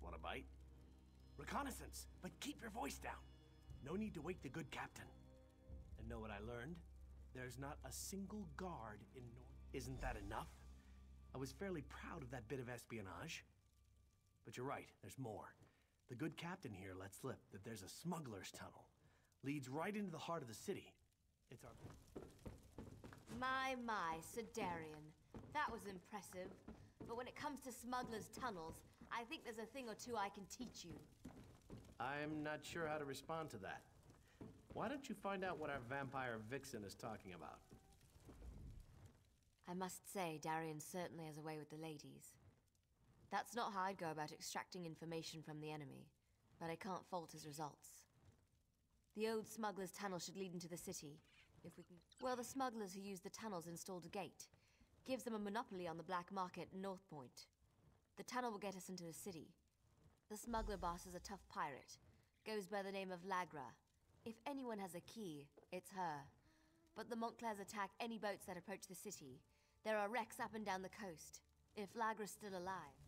Want a bite? Reconnaissance, but keep your voice down. No need to wake the good captain. And know what I learned? There's not a single guard in North. Isn't that enough? I was fairly proud of that bit of espionage. But you're right, there's more. The good captain here let slip that there's a smuggler's tunnel. Leads right into the heart of the city. It's our... My, my, Sedarian. That was impressive. But when it comes to smugglers' tunnels, I think there's a thing or two I can teach you. I'm not sure how to respond to that. Why don't you find out what our vampire vixen is talking about? I must say, Darien certainly has a way with the ladies. That's not how I'd go about extracting information from the enemy, but I can't fault his results. The old smuggler's tunnel should lead into the city, if we can... Well, the smugglers who used the tunnels installed a gate. Gives them a monopoly on the black market Northpoint. The tunnel will get us into the city. The smuggler boss is a tough pirate. Goes by the name of Lagra. If anyone has a key, it's her. But the Montclairs attack any boats that approach the city. There are wrecks up and down the coast. If Lagra's still alive.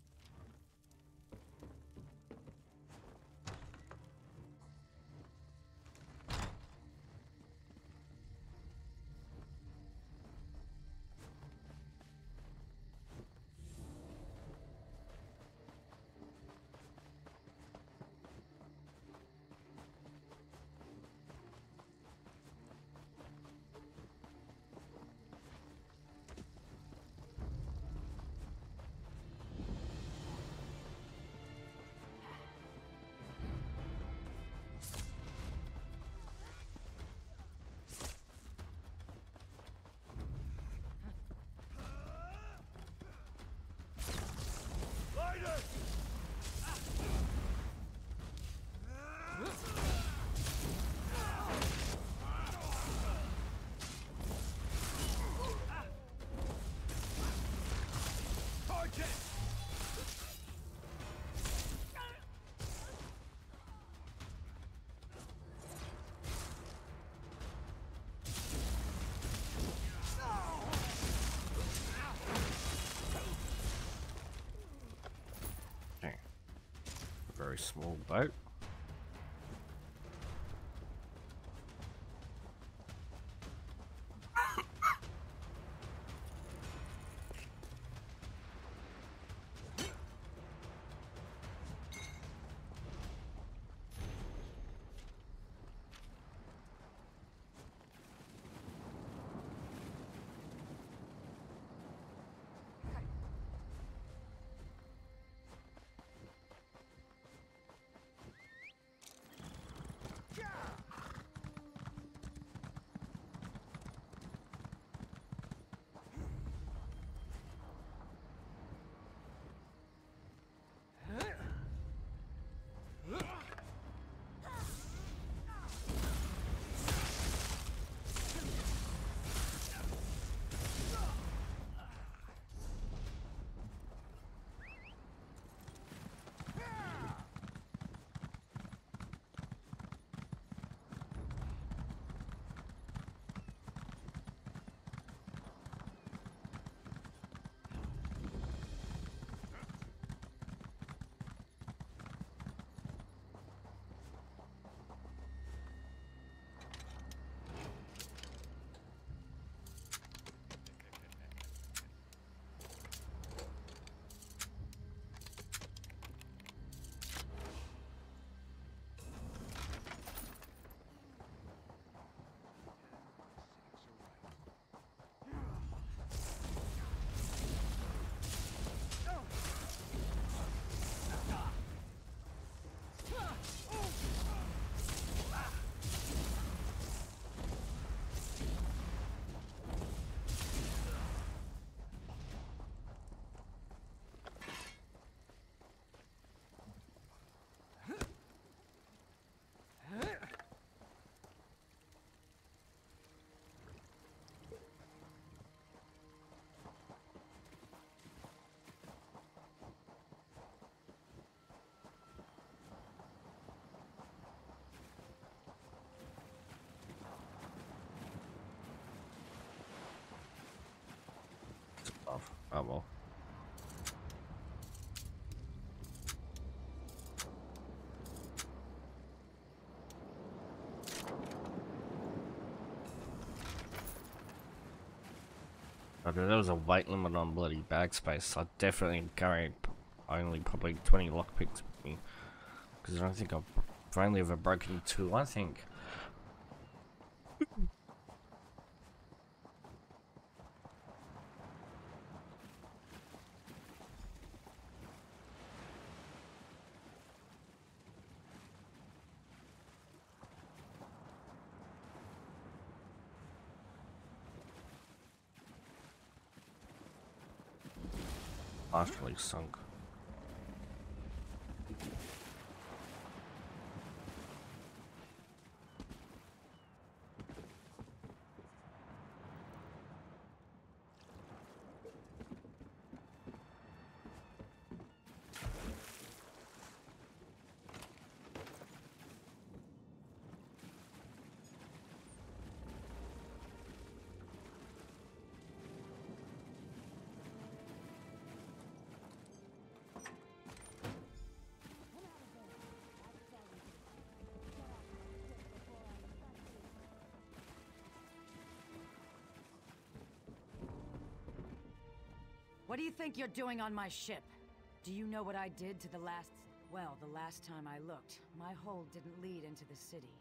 Very small boat. Oh well. Oh, dude, there was a weight limit on bloody bag space. I definitely carry only probably 20 lockpicks with me. Because I don't think I've only ever broken two, I think. Partially sunk. What do you think you're doing on my ship? Do you know what I did to the last... Well, the last time I looked, my hold didn't lead into the city.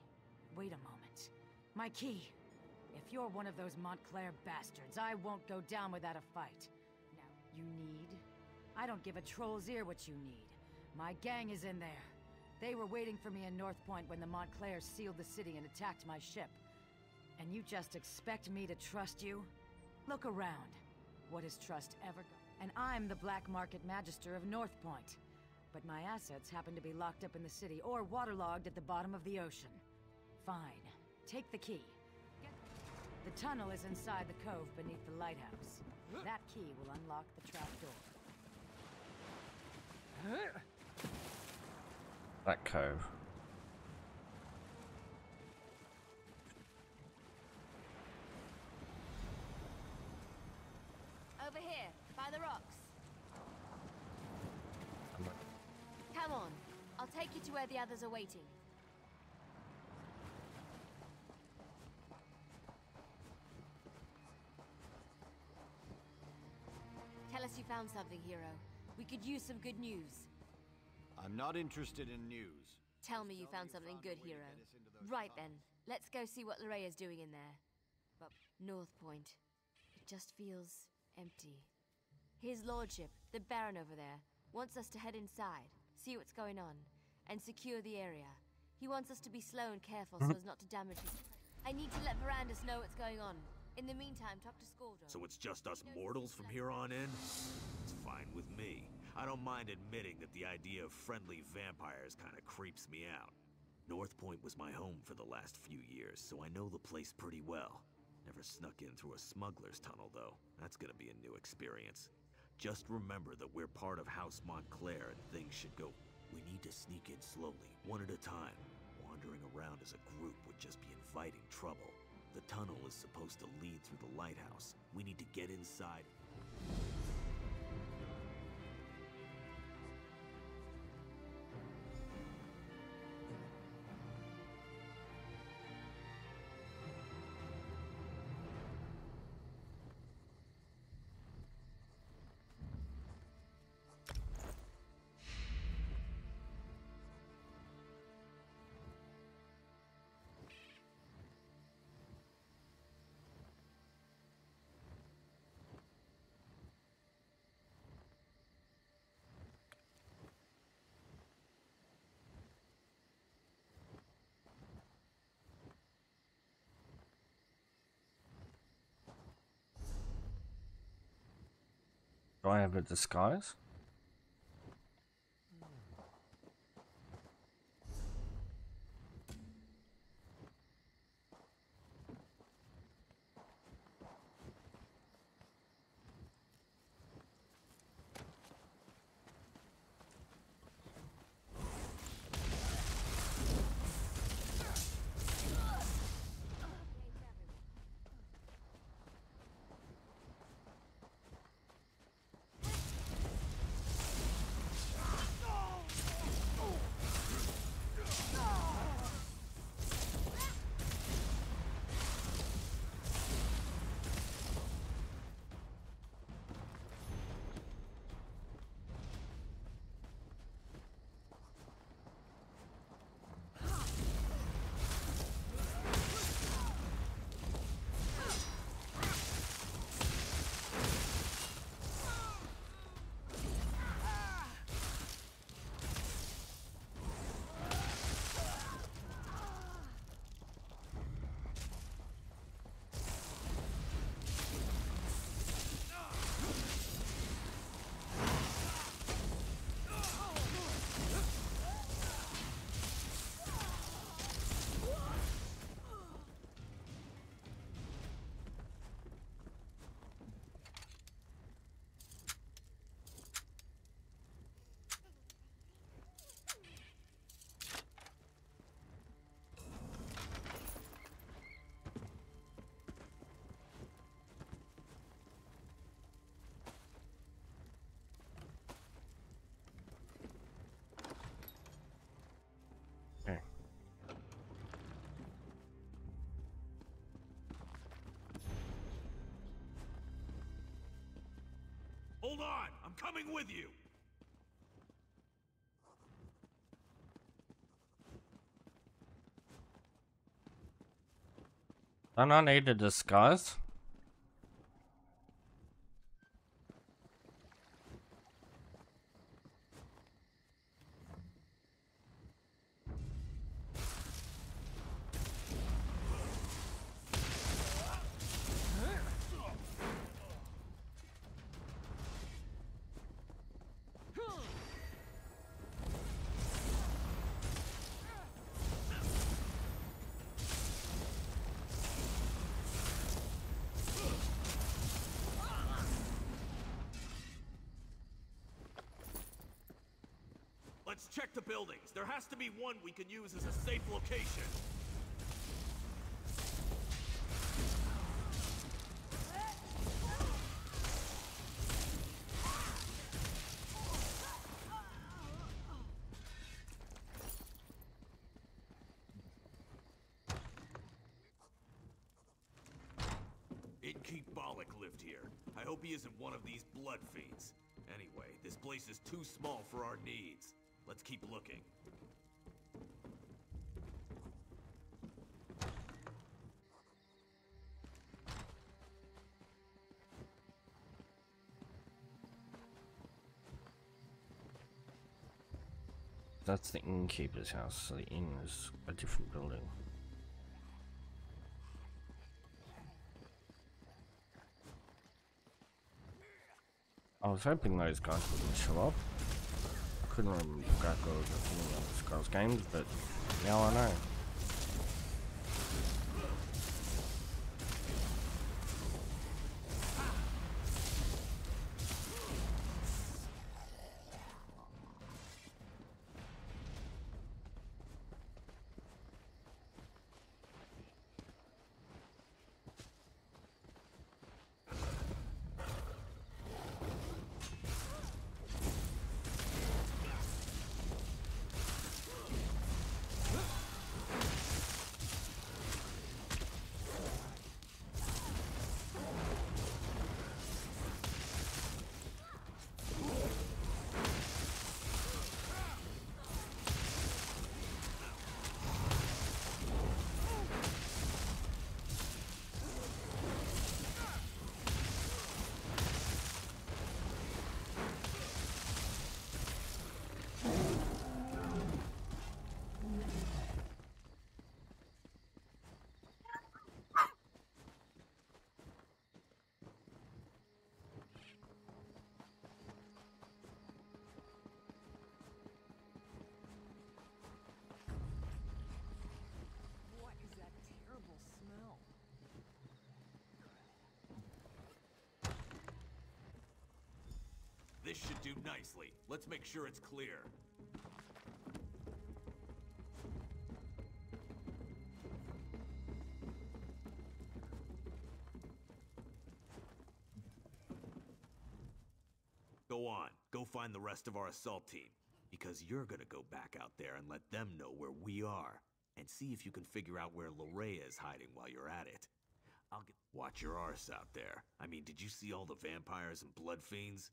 Wait a moment. My key! If you're one of those Montclair bastards, I won't go down without a fight. Now, you need? I don't give a troll's ear what you need. My gang is in there. They were waiting for me in Northpoint when the Montclairs sealed the city and attacked my ship. And you just expect me to trust you? Look around. What has trust ever And I'm the Black Market Magister of Northpoint. But my assets happen to be locked up in the city or waterlogged at the bottom of the ocean. Fine. Take the key. The tunnel is inside the cove beneath the lighthouse. That key will unlock the trapdoor. That cove. To where the others are waiting. Tell us you found something, hero. We could use some good news. I'm not interested in news. Tell me you found something good, hero. Right then, let's go see what Lleraya's doing in there. But North Point, it just feels empty. His lordship, the Baron over there, wants us to head inside, see what's going on, and secure the area. He wants us to be slow and careful so mm-hmm. as not to damage his... I need to let Verandis know what's going on. In the meantime, talk to Skordo. So it's just us mortals from here on in? It's fine with me. I don't mind admitting that the idea of friendly vampires kinda creeps me out. Northpoint was my home for the last few years, so I know the place pretty well. Never snuck in through a smuggler's tunnel, though. That's gonna be a new experience. Just remember that we're part of House Montclair and things should go. We need to sneak in slowly, one at a time. Wandering around as a group would just be inviting trouble. The tunnel is supposed to lead through the lighthouse. We need to get inside. Do I have a disguise? Coming with you! Don't need to disguise? Check the buildings. There has to be one we can use as a safe location. That's the innkeeper's house, so the inn is a different building. I was hoping those guys wouldn't show up. I couldn't remember exactly what was any of this guy's games, but now I know. This should do nicely. Let's make sure it's clear. Go on. Go find the rest of our assault team. Because you're gonna go back out there and let them know where we are. And see if you can figure out where Lleraya is hiding while you're at it. I'll get- Watch your arse out there. I mean, did you see all the vampires and blood fiends?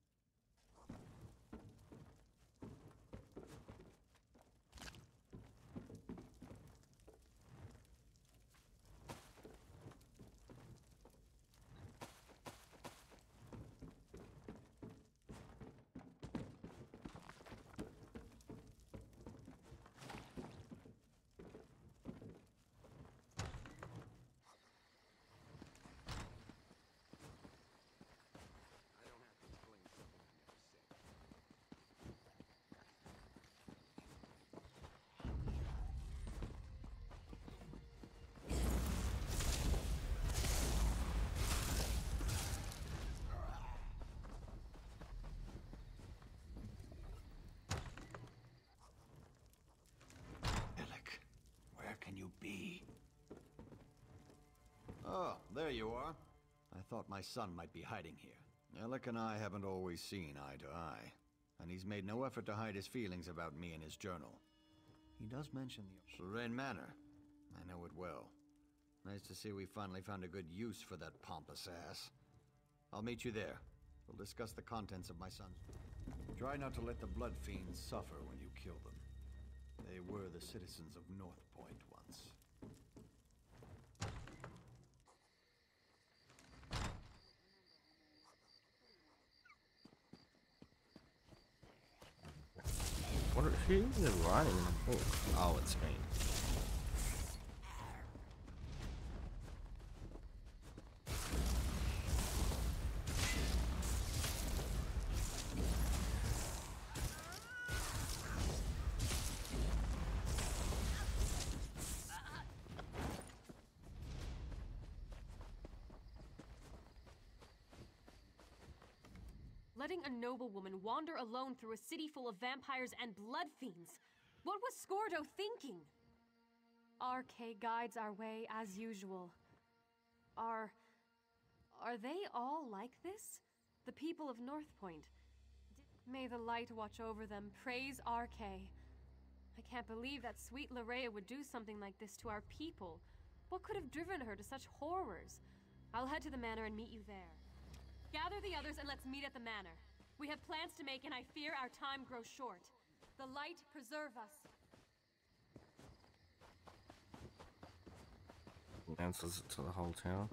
Alec, where can you be? Oh, there you are. I thought my son might be hiding here. Alec and I haven't always seen eye to eye, and he's made no effort to hide his feelings about me in his journal. He does mention the Serene Manor. I know it well. Nice to see we finally found a good use for that pompous ass. I'll meet you there. We'll discuss the contents of my son's... Try not to let the Blood Fiends suffer when you kill them. They were the citizens of North Point once. The book? Oh, it's me. Letting a noblewoman wander alone through a city full of vampires and blood fiends. What was Skordo thinking? Arkay guides our way as usual. Are. Are they all like this? The people of Northpoint. May the light watch over them. Praise Arkay. I can't believe that sweet Lleraya would do something like this to our people. What could have driven her to such horrors? I'll head to the manor and meet you there. Gather the others and let's meet at the manor. We have plans to make and I fear our time grows short. The light preserve us. Answers it to the whole town.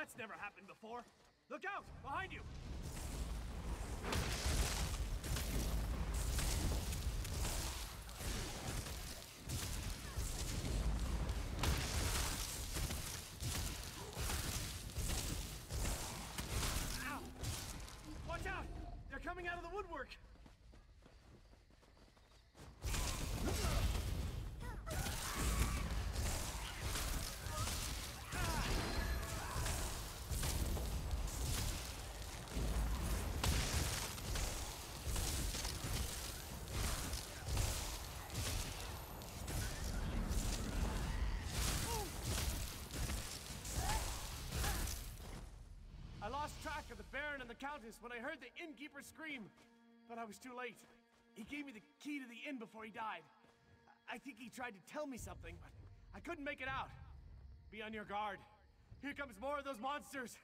That's never happened before. Look out! Behind you! Ow! Watch out! They're coming out of the woodwork! I the Baron and the Countess when I heard the innkeeper scream, but I was too late. He gave me the key to the inn before he died. I think he tried to tell me something, but I couldn't make it out. Be on your guard. Here comes more of those monsters.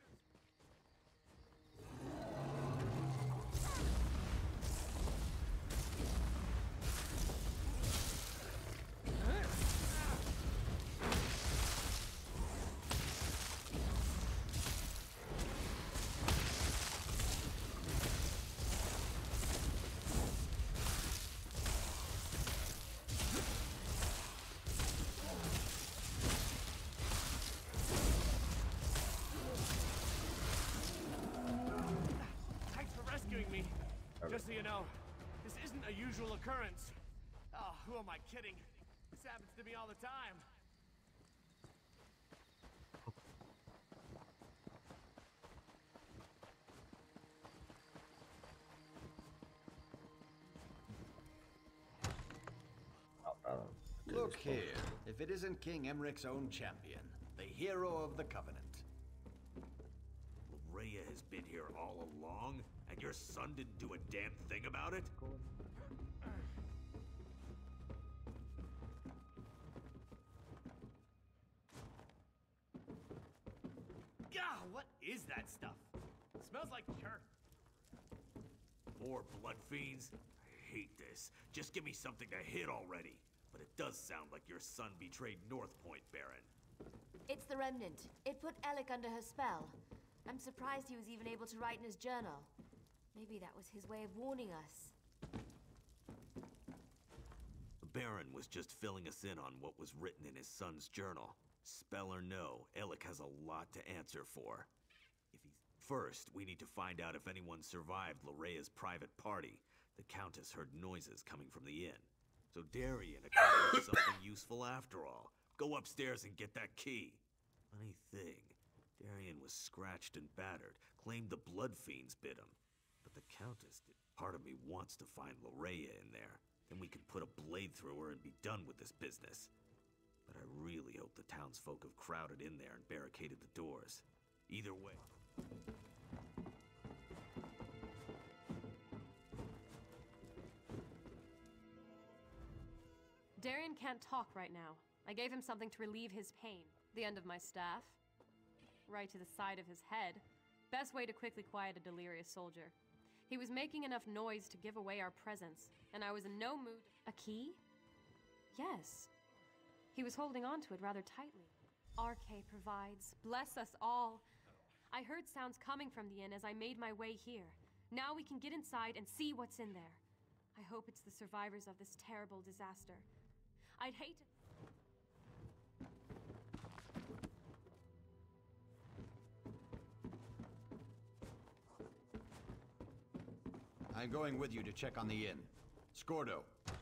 Unusual occurrence. Oh, who am I kidding? This happens to me all the time. Look here. If it isn't King Emeric's own champion, the hero of the Covenant. Rhea has been here all along, and your son didn't do a damn thing about it? That stuff? It smells like church. More blood fiends? I hate this. Just give me something to hit already. But it does sound like your son betrayed North Point, Baron. It's the Remnant. It put Alec under her spell. I'm surprised he was even able to write in his journal. Maybe that was his way of warning us. The Baron was just filling us in on what was written in his son's journal. Spell or no, Alec has a lot to answer for. First, we need to find out if anyone survived Lleraya's private party. The Countess heard noises coming from the inn. So Darien accomplished something useful after all. Go upstairs and get that key. Funny thing, Darien was scratched and battered, claimed the blood fiends bit him. But the Countess did. Part of me wants to find Lleraya in there. Then we can put a blade through her and be done with this business. But I really hope the townsfolk have crowded in there and barricaded the doors. Either way. Darien can't talk right now. I gave him something to relieve his pain. The end of my staff. Right to the side of his head. Best way to quickly quiet a delirious soldier. He was making enough noise to give away our presence, and I was in no mood. A key? Yes. He was holding on to it rather tightly. Arkay provides. Bless us all. I heard sounds coming from the inn as I made my way here. Now we can get inside and see what's in there. I hope it's the survivors of this terrible disaster. I'd hate. I'm going with you to check on the inn. Skordo,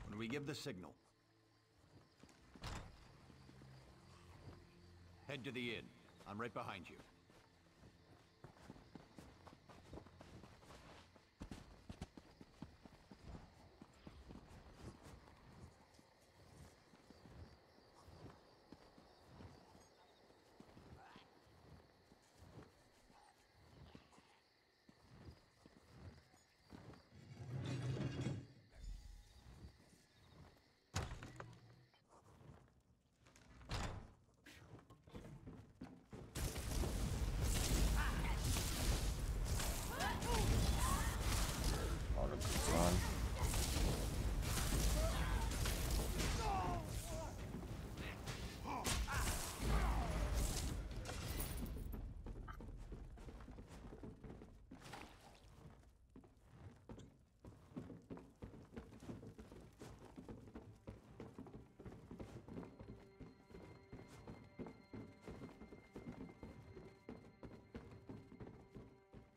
when we give the signal. Head to the inn. I'm right behind you. Not a good run.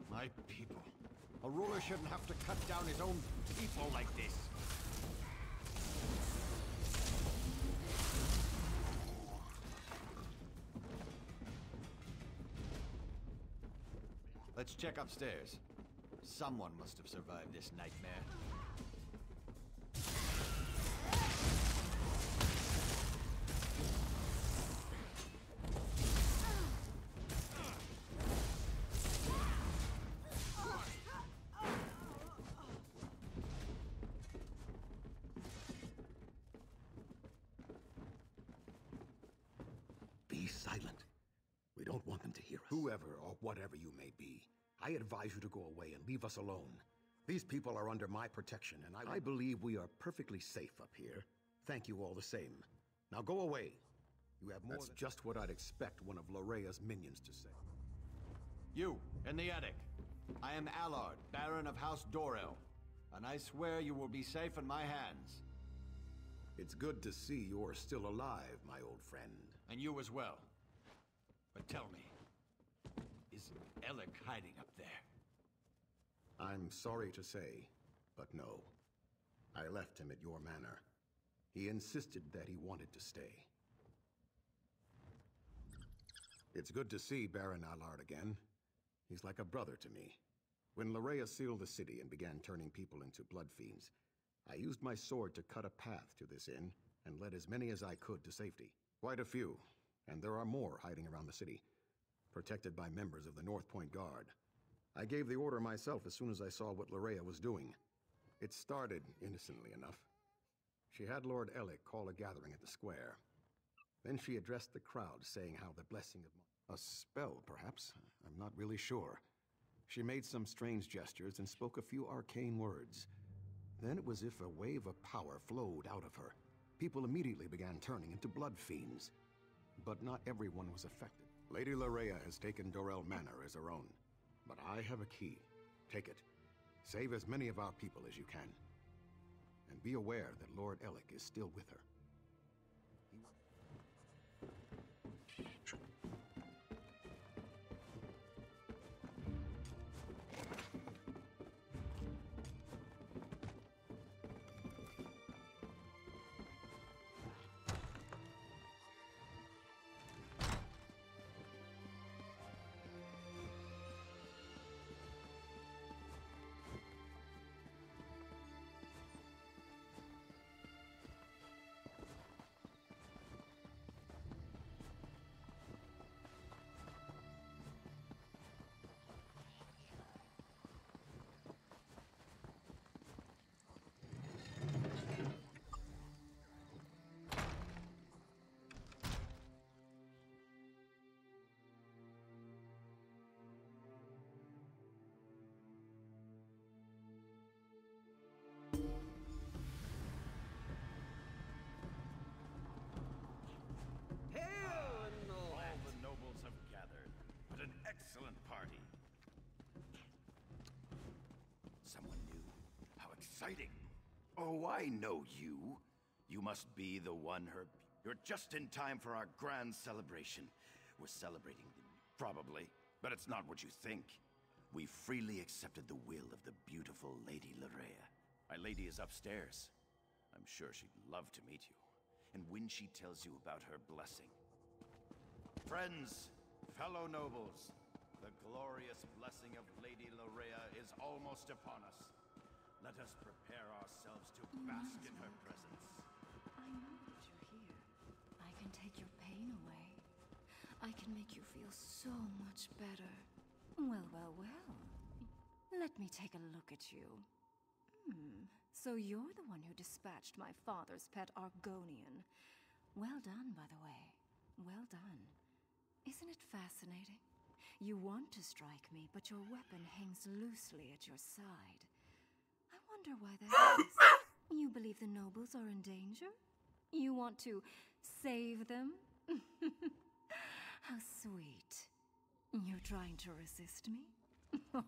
My people. A ruler shouldn't have to cut down his own people like this. Let's check upstairs. Someone must have survived this nightmare. I advise you to go away and leave us alone. These people are under my protection, and I, I believe we are perfectly safe up here. Thank you all the same. Now go away. You have more. That's just what I'd expect one of Lleraya's minions to say. You, in the attic. I am Allard, Baron of House Dorell, and I swear you will be safe in my hands. It's good to see you're still alive, my old friend. And you as well. But tell me, is Alec hiding up there? I'm sorry to say, but no. I left him at your manor. He insisted that he wanted to stay. It's good to see Baron Allard again. He's like a brother to me. When Lleraya sealed the city and began turning people into blood fiends, I used my sword to cut a path to this inn and led as many as I could to safety. Quite a few, and there are more hiding around the city, protected by members of the Northpoint Guard. I gave the order myself as soon as I saw what Lleraya was doing. It started innocently enough. She had Lord Alec call a gathering at the square. Then she addressed the crowd, saying how the blessing of... A spell, perhaps? I'm not really sure. She made some strange gestures and spoke a few arcane words. Then it was as if a wave of power flowed out of her. People immediately began turning into blood fiends. But not everyone was affected. Lady Lleraya has taken Dorell Manor as her own. But I have a key. Take it. Save as many of our people as you can. And be aware that Lord Alec is still with her. Exciting. Oh, I know you. You must be the one her... You're just in time for our grand celebration. We're celebrating. Probably, but it's not what you think. We freely accepted the will of the beautiful Lady Lleraya. My lady is upstairs. I'm sure she'd love to meet you. And when she tells you about her blessing, Friends, fellow nobles, the glorious blessing of Lady Lleraya is almost upon us. Let us prepare ourselves to bask in her presence. I know that you're here. I can take your pain away. I can make you feel so much better. Well, well, well. Let me take a look at you. Hmm. So you're the one who dispatched my father's pet Argonian. Well done, by the way. Well done. Isn't it fascinating? You want to strike me, but your weapon hangs loosely at your side. Wonder why that is. You believe the nobles are in danger? You want to save them? How sweet. You're trying to resist me?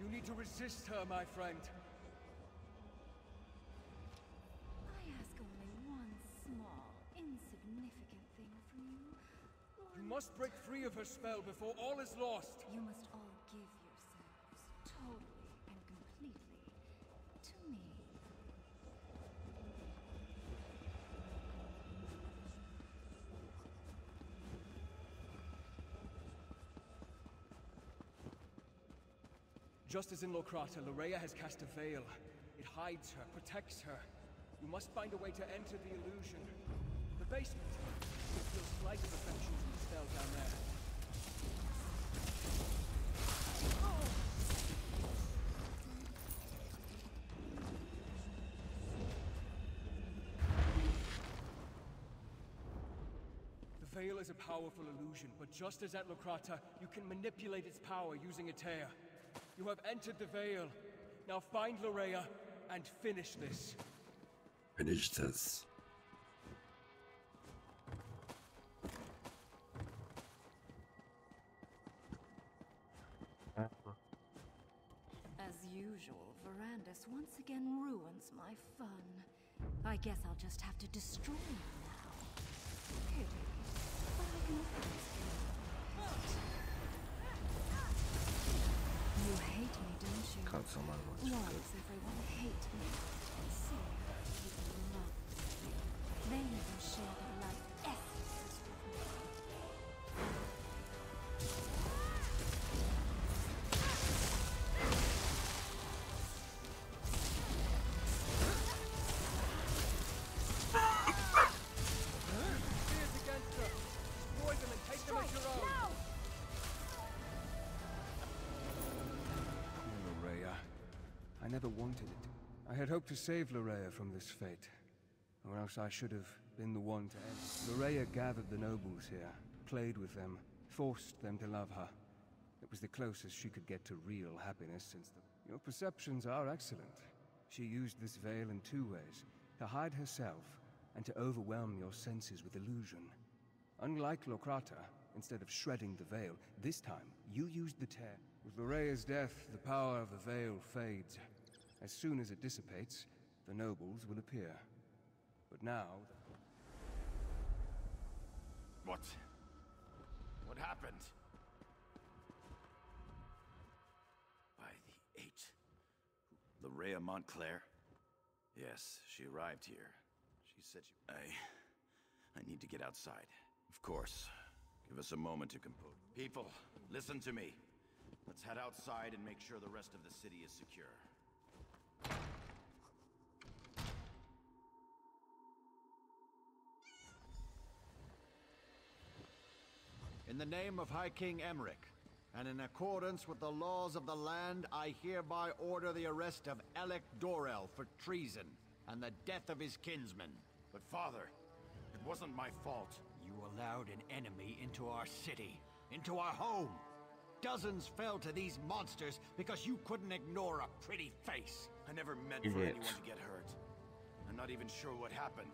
You need to resist her, my friend. You must break free of her spell before all is lost. You must all give yourselves totally and completely to me. Just as in Lorkrata, Lleraya has cast a veil. It hides her, protects her. You must find a way to enter the illusion. The basement. Slight the spell down there. The veil is a powerful illusion, but just as at Lorkrata, you can manipulate its power using Atea. You have entered the veil. Now find Lleraya and finish this. Finish this. usual, Verandis once again ruins my fun. I guess I'll just have to destroy him now. You hate me, don't you? Can't someone watch Why does everyone hate me? So people love me. They even share the never wanted it. I had hoped to save Lleraya from this fate. Or else I should have been the one to end. Lleraya gathered the nobles here, played with them, forced them to love her. It was the closest she could get to real happiness since the... Your perceptions are excellent. She used this veil in two ways. To hide herself, and to overwhelm your senses with illusion. Unlike Lorkrata, instead of shredding the veil, this time you used the tear. With Lleraya's death, the power of the veil fades. As soon as it dissipates, the nobles will appear. But now... What? What happened? By the eight. Lleraya Montclair? Yes, she arrived here. She said she... I... I need to get outside. Of course. Give us a moment to compose. People, listen to me. Let's head outside and make sure the rest of the city is secure. In the name of High King Emeric, and in accordance with the laws of the land, I hereby order the arrest of Alec Dorell for treason and the death of his kinsman. But father, it wasn't my fault. You allowed an enemy into our city, into our home. Dozens fell to these monsters because you couldn't ignore a pretty face. I never meant for anyone to get hurt. I'm not even sure what happened.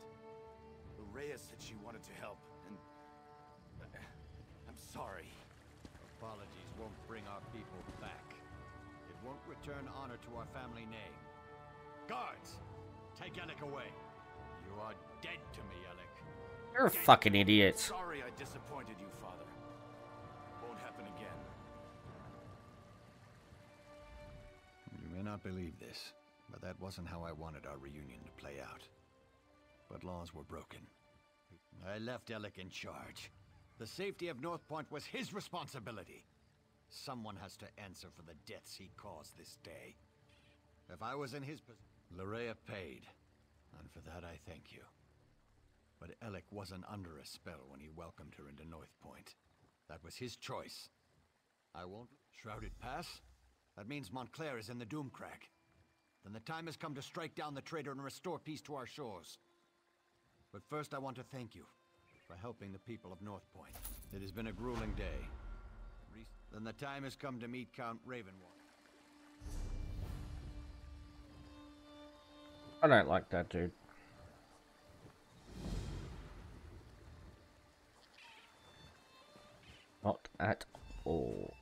Lleraya said she wanted to help, and... uh, I'm sorry. Apologies won't bring our people back. It won't return honor to our family name. Guards, take Alec away. You are dead to me, Alec. You're a fucking idiot. Sorry I disappointed you, father. May not believe this, but that wasn't how I wanted our reunion to play out. But laws were broken. I left Alec in charge. The safety of Northpoint was his responsibility. Someone has to answer for the deaths he caused this day. If I was in his position, Lleraya paid, and for that I thank you. But Alec wasn't under a spell when he welcomed her into Northpoint. That was his choice. I won't... Shrouded Pass? That means Montclair is in the Doomcrag. Then the time has come to strike down the traitor and restore peace to our shores. But first I want to thank you for helping the people of Northpoint. It has been a grueling day. Then the time has come to meet Count Ravenwatch. I don't like that dude. Not at all.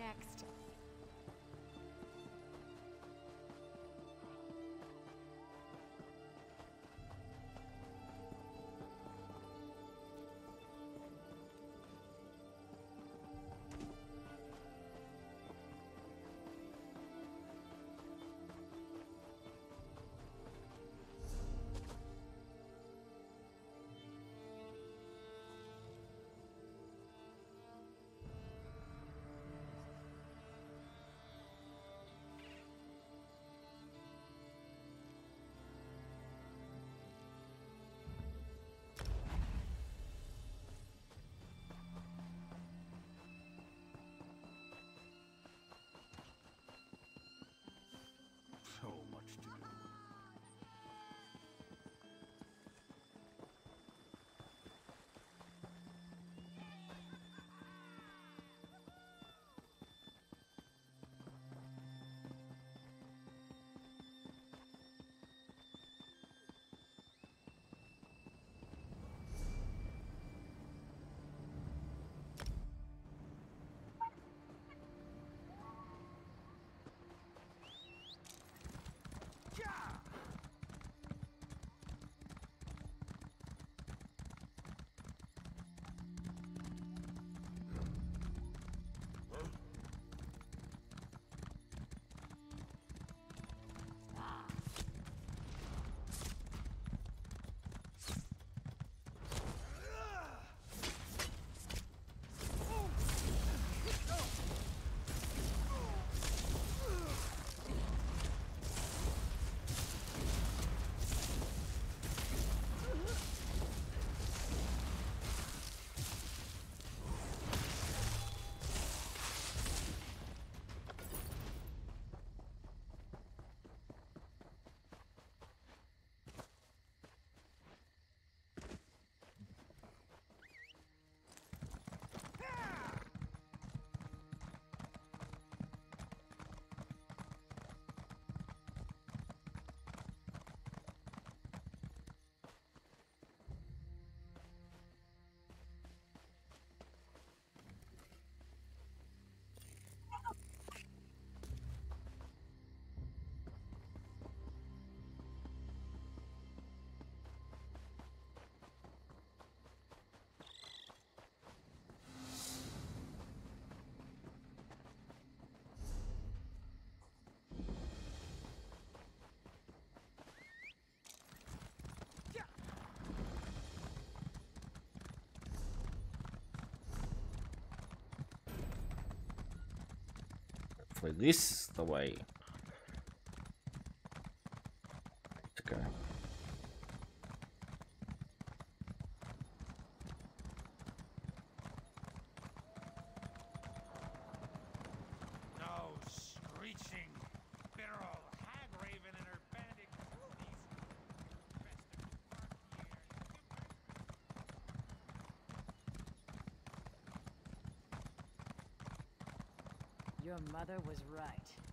next. Hopefully this is the way. Mother was right.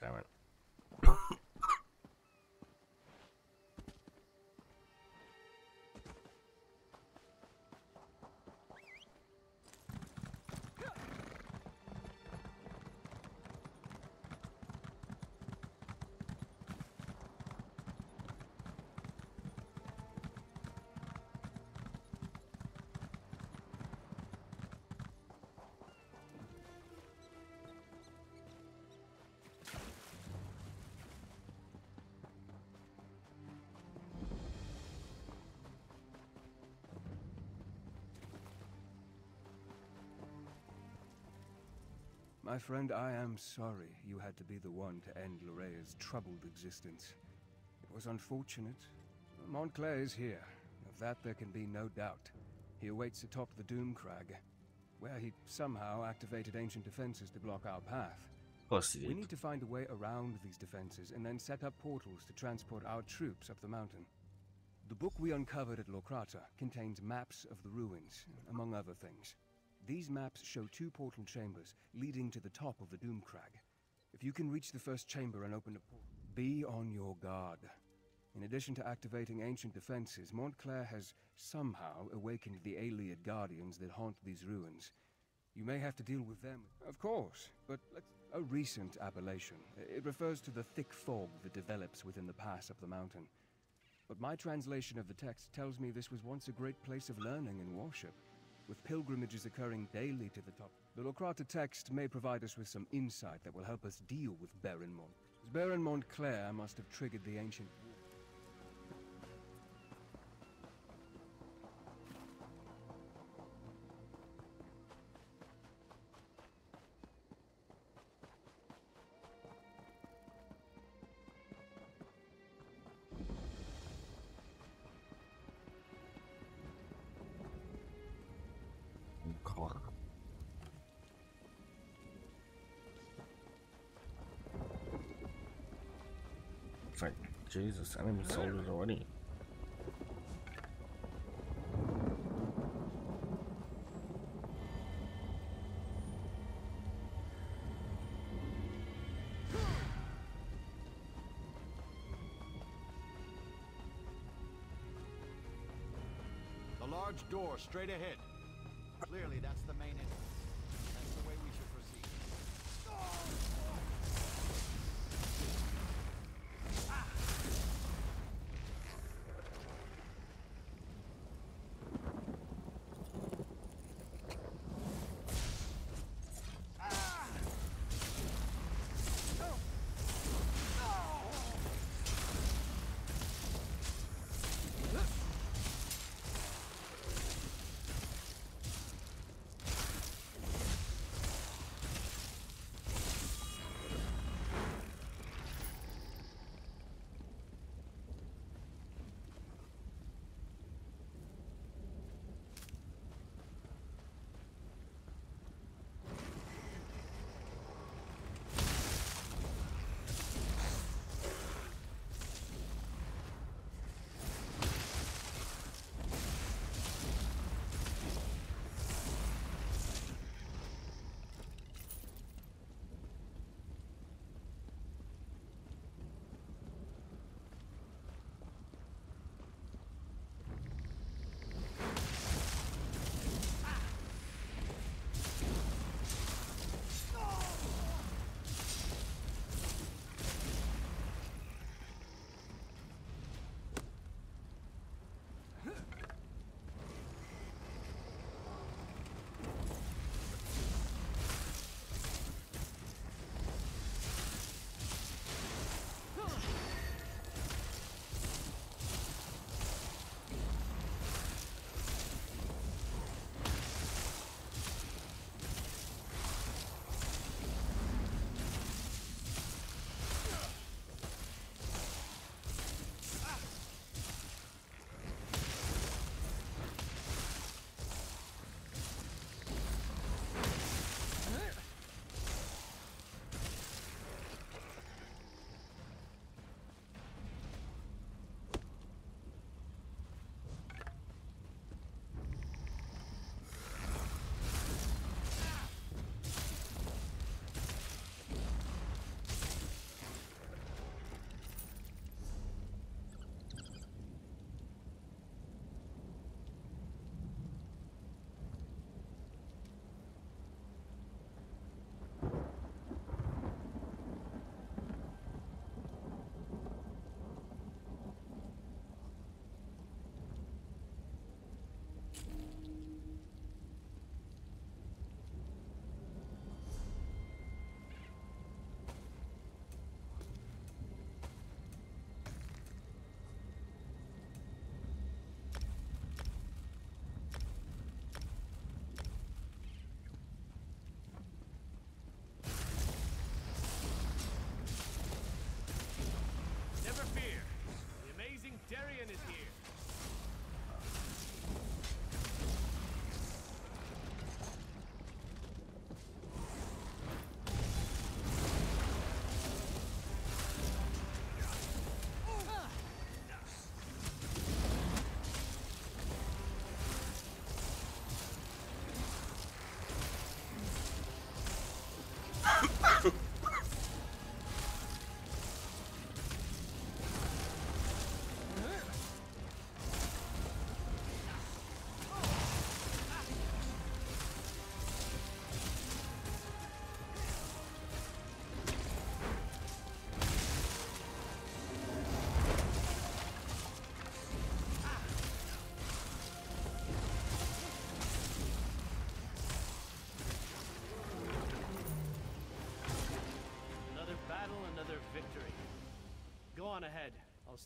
Damn it. My friend, I am sorry you had to be the one to end Lleraya's troubled existence. It was unfortunate. Montclair is here. Of that there can be no doubt. He awaits atop the Doom Crag, where he somehow activated ancient defenses to block our path. Of course he did. We need to find a way around these defenses and then set up portals to transport our troops up the mountain. The book we uncovered at Lorkrata contains maps of the ruins, among other things. These maps show two portal chambers leading to the top of the Doomcrag. If you can reach the first chamber and open a portal, be on your guard. In addition to activating ancient defenses, Montclair has somehow awakened the Ayleid guardians that haunt these ruins. You may have to deal with them. Of course, but. A recent appellation. It refers to the thick fog that develops within the pass up the mountain. But my translation of the text tells me this was once a great place of learning and worship with pilgrimages occurring daily to the top. The Lorkrata text may provide us with some insight that will help us deal with Baron Mont. Baron Montclair must have triggered the ancient Jesus, enemy soldiers already. The large door straight ahead.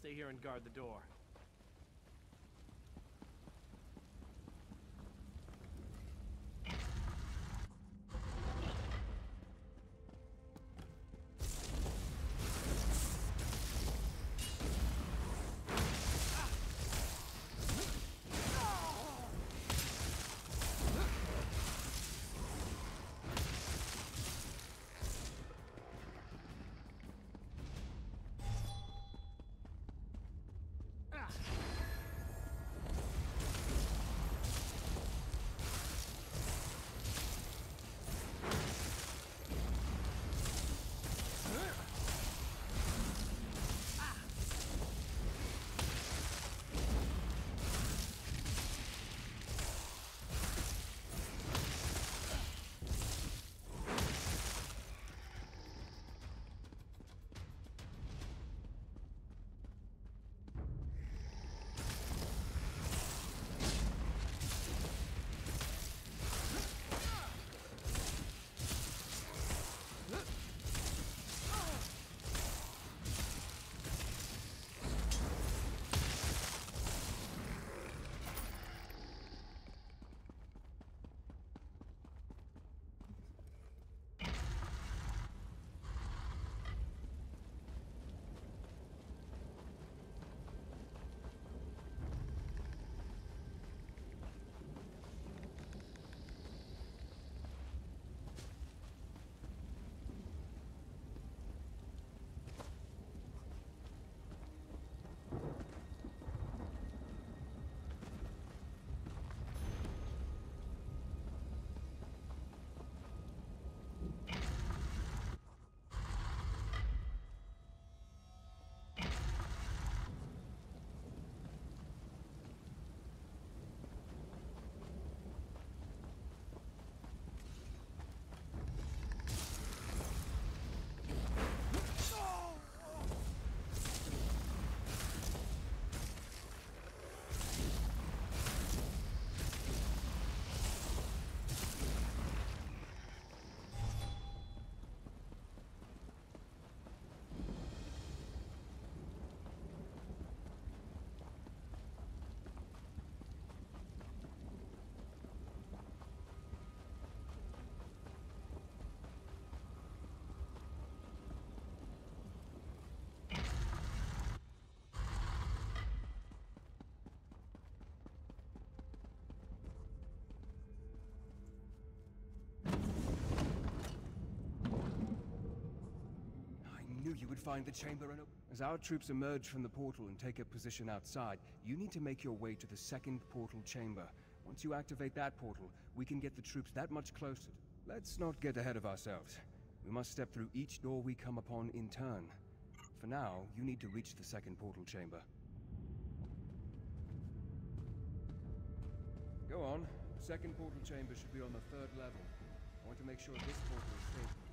Stay here and guard the door. Knew you would find the chamber. As our troops emerge from the portal and take a position outside, you need to make your way to the second portal chamber. Once you activate that portal, we can get the troops that much closer. Let's not get ahead of ourselves. We must step through each door we come upon in turn. For now, you need to reach the second portal chamber. Go on. The second portal chamber should be on the third level. I want to make sure this portal is safe.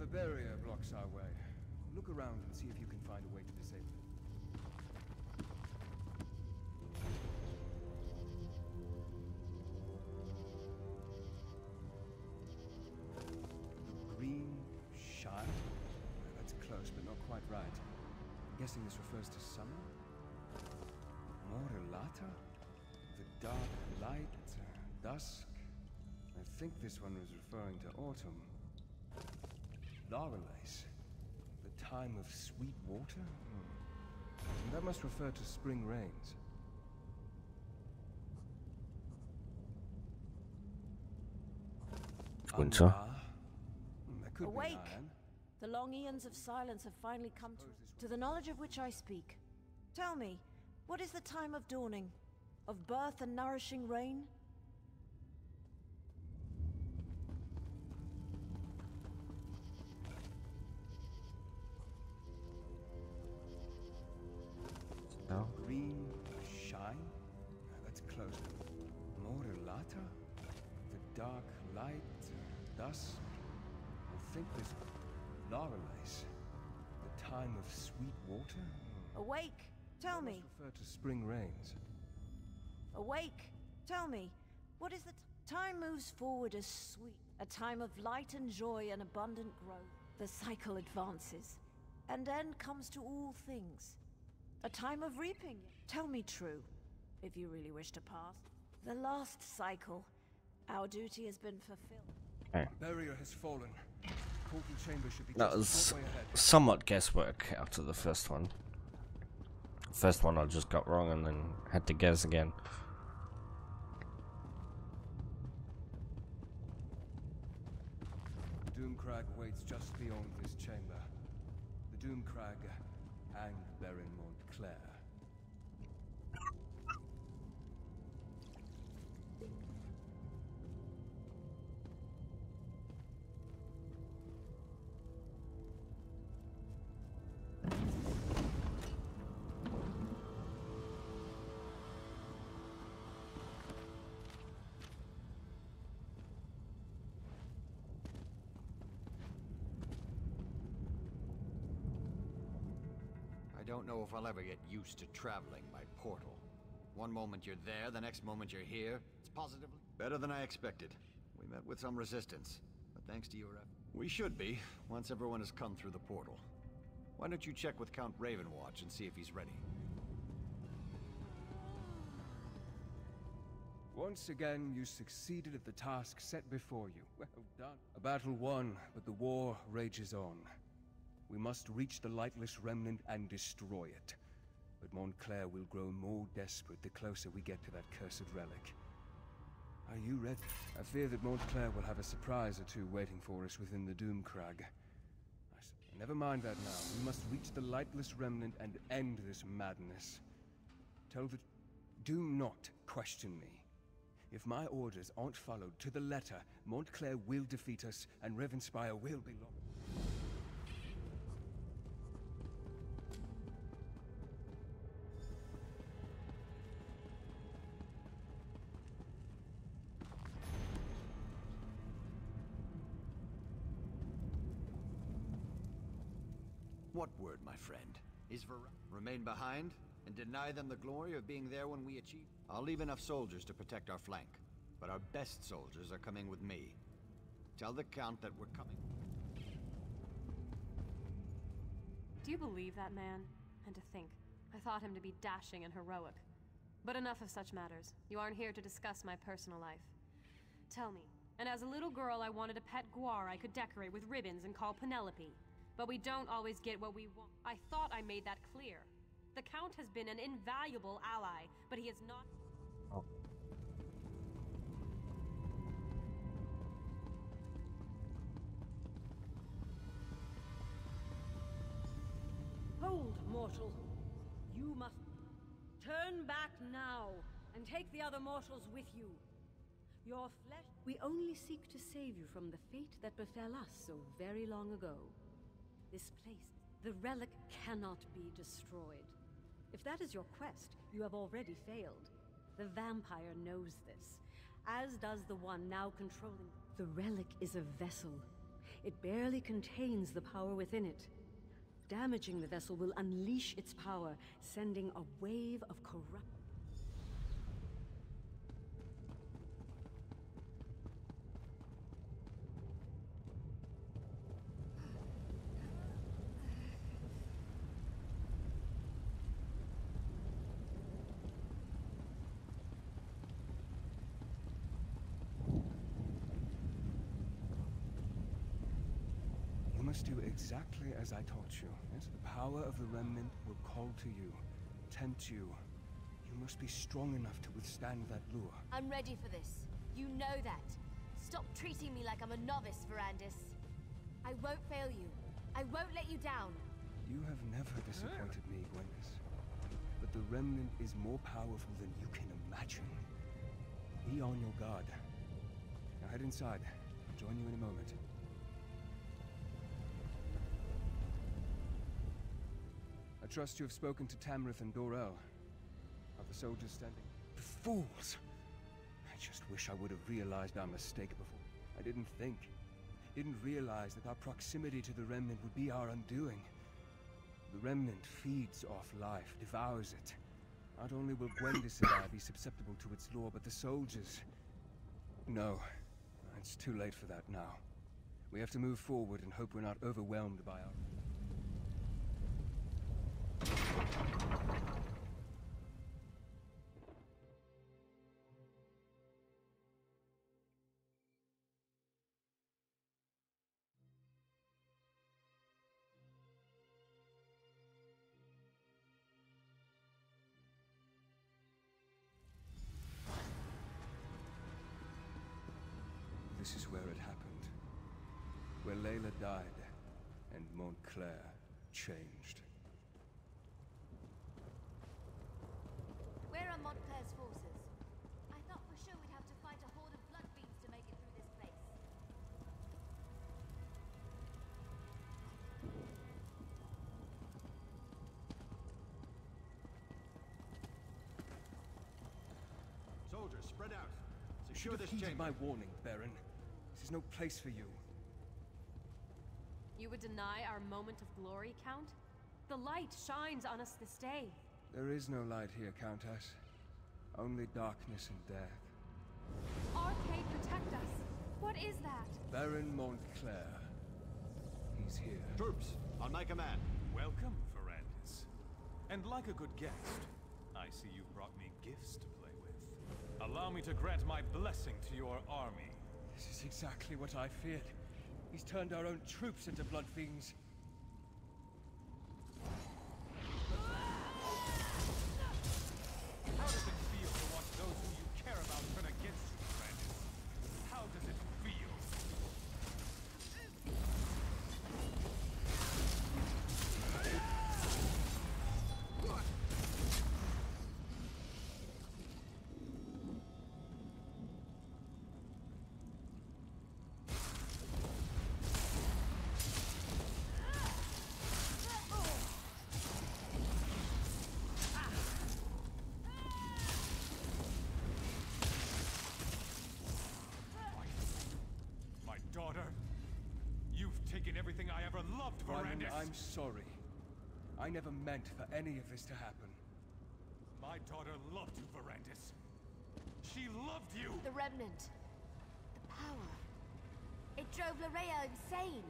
Another barrier blocks our way. Look around and see if you can find a way to disable it. Green shine? That's close, but not quite right. I'm guessing this refers to summer? Morelata? The dark light, uh, dusk? I think this one was referring to autumn. Laurelais? The time of sweet water? Hmm. That must refer to spring rains. Winter. Hmm, that could be Awake! The long eons of silence have finally come to, to the knowledge of which I speak. Tell me, what is the time of dawning? Of birth and nourishing rain? Laurelais? The time of sweet water? Awake! Tell me, Refer to spring rains. awake! Tell me, what is the t- time moves forward as sweet, a time of light and joy and abundant growth. The cycle advances, and end comes to all things. A time of reaping. Tell me true, if you really wish to pass. The last cycle, our duty has been fulfilled. Okay. Barrier has fallen. Portal chamber should be That was short way ahead. somewhat guesswork after the first one. First one I just got wrong and then had to guess again. Doomcrag waits just beyond this chamber. The Doomcrag and Baron don't know if I'll ever get used to traveling by portal. One moment you're there, the next moment you're here. It's positively better than I expected. We met with some resistance, but thanks to your effort. We should be, once everyone has come through the portal. Why don't you check with Count Ravenwatch and see if he's ready? Once again, you succeeded at the task set before you. Well done. A battle won, but the war rages on. We must reach the Lightless Remnant and destroy it. But Montclair will grow more desperate the closer we get to that cursed relic. Are you ready? I fear that Montclair will have a surprise or two waiting for us within the Doomcrag. Never mind that now. We must reach the Lightless Remnant and end this madness. Tell the... Do not question me. If my orders aren't followed to the letter, Montclair will defeat us, and Rivenspire will be lost. My friend? Is Ver- remain behind and deny them the glory of being there when we achieve? I'll leave enough soldiers to protect our flank, but our best soldiers are coming with me. Tell the Count that we're coming. Do you believe that man? And to think, I thought him to be dashing and heroic. But enough of such matters. You aren't here to discuss my personal life. Tell me, and as a little girl I wanted a pet guar I could decorate with ribbons and call Penelope. But we don't always get what we want. I thought I made that clear. The Count has been an invaluable ally, but he is not... Hold, mortal. You must turn back now and take the other mortals with you. Your flesh. We only seek to save you from the fate that befell us so very long ago. This place, the relic cannot be destroyed. If that is your quest, you have already failed. The vampire knows this, as does the one now controlling. The relic is a vessel. it barely contains the power within it. Damaging the vessel will unleash its power, sending a wave of corrupt... must do exactly as I taught you. Yes? The power of the Remnant will call to you, tempt you. You must be strong enough to withstand that lure. I'm ready for this. You know that. Stop treating me like I'm a novice, Verandis. I won't fail you. I won't let you down. You have never disappointed me, Gwendis. But the Remnant is more powerful than you can imagine. Be on your guard. Now head inside. I'll join you in a moment. Trust you have spoken to Tamrith and Dorell. Are the soldiers standing? The fools! I just wish I would have realized our mistake before. I didn't think. Didn't realize that our proximity to the Remnant would be our undoing. The Remnant feeds off life, devours it. Not only will Gwendis and I be susceptible to its lure, but the soldiers... No. It's too late for that now. We have to move forward and hope we're not overwhelmed by our... This is where it happened. Where Layla died, and Montclair changed. Spread out. Secure this heeded chamber. my warning, Baron. This is no place for you. You would deny our moment of glory, Count? The light shines on us this day. There is no light here, Countess. Only darkness and death. Arkay, protect us! What is that? Baron Montclair. He's here. Troops, on my command. Welcome, Verandis. And like a good guest, I see you brought me gifts to play with. Allow me to grant my blessing to your army. This is exactly what I feared. He's turned our own troops into blood fiends. How does everything I ever loved, Wyman, Verandis! I'm sorry. I never meant for any of this to happen. My daughter loved you, Verandis. She loved you! The Remnant. The power. It drove Lleraya insane.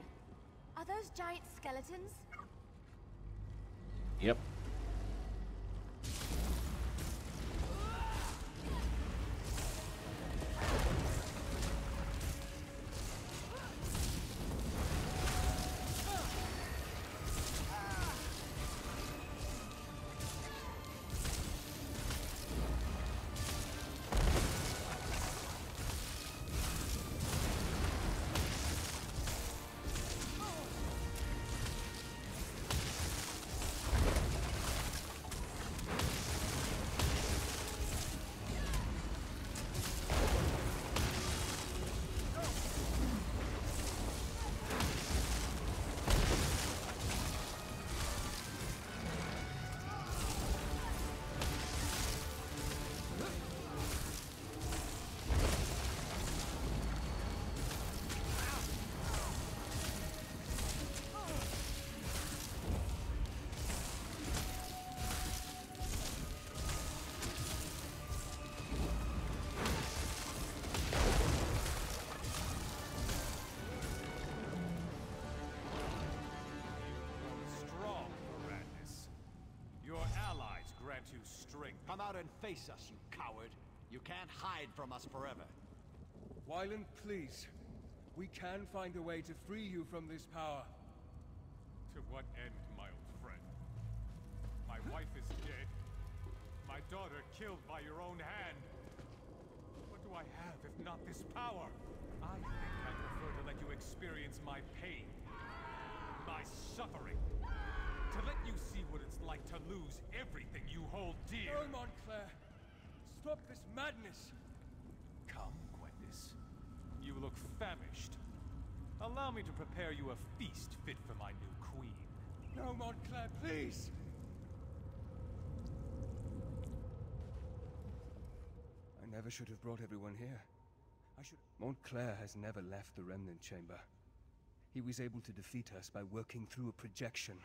Are those giant skeletons? Yep. Come out and face us, you coward. You can't hide from us forever. Wylon, please. We can find a way to free you from this power. To what end, my old friend? My wife is dead. My daughter killed by your own hand. What do I have if not this power? I think I prefer to let you experience my pain. My suffering. To let you see what it's like to lose everything you hold dear. No, Montclair. Stop this madness. Come, Gwendis. You look famished. Allow me to prepare you a feast fit for my new queen. No, Montclair, please! I never should have brought everyone here. I should... Montclair has never left the Remnant Chamber. He was able to defeat us by working through a projection.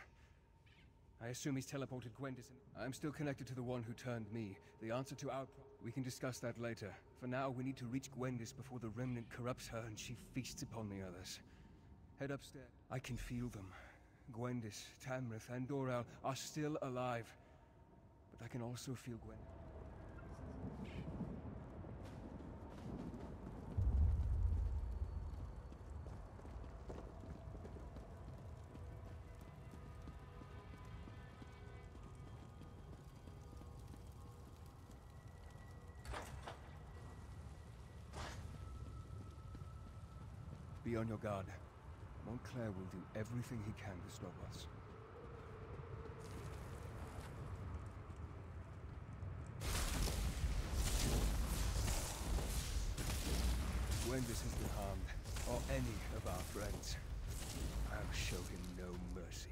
I assume he's teleported Gwendis I'm still connected to the one who turned me. The answer to our... We can discuss that later. For now, we need to reach Gwendis before the Remnant corrupts her and she feasts upon the others. Head upstairs. I can feel them. Gwendis, Tamrith, and Dorell are still alive. But I can also feel Gwen. On your guard. Montclair will do everything he can to stop us. Gwendis has been harmed, or any of our friends, I'll show him no mercy.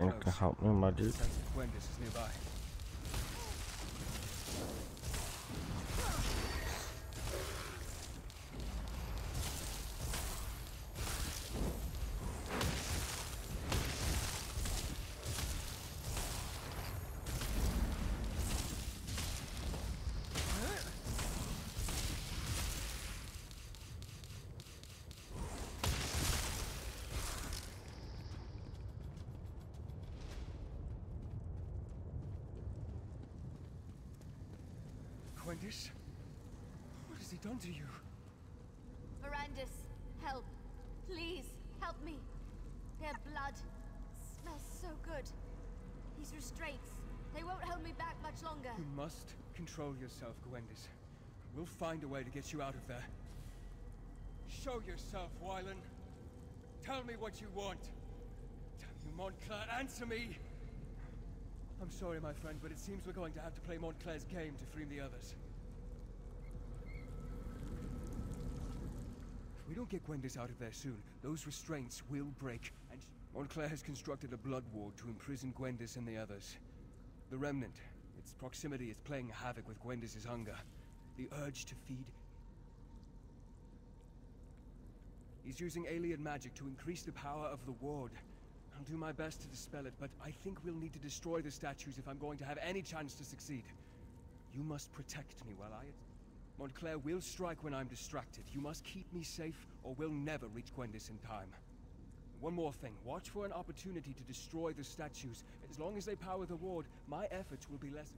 You can help me, my dude. Gwendis is nearby. Gwendis? What has he done to you? Verandis, help. Please, help me. Their blood smells so good. These restraints, they won't hold me back much longer. You must control yourself, Gwendis. We'll find a way to get you out of there. Show yourself, Wylon. Tell me what you want. Tell you, Montclair, answer me! I'm sorry, my friend, but it seems we're going to have to play Montclair's game to free the others. We don't get Gwendis out of there soon, those restraints will break, and Montclair has constructed a blood ward to imprison Gwendis and the others. The Remnant, its proximity is playing havoc with Gwendis' hunger. The urge to feed... He's using Ayleid magic to increase the power of the ward. I'll do my best to dispel it, but I think we'll need to destroy the statues if I'm going to have any chance to succeed. You must protect me while I... Montclair will strike when I'm distracted. You must keep me safe, or we'll never reach Gwendis in time. One more thing. Watch for an opportunity to destroy the statues. As long as they power the ward, my efforts will be less...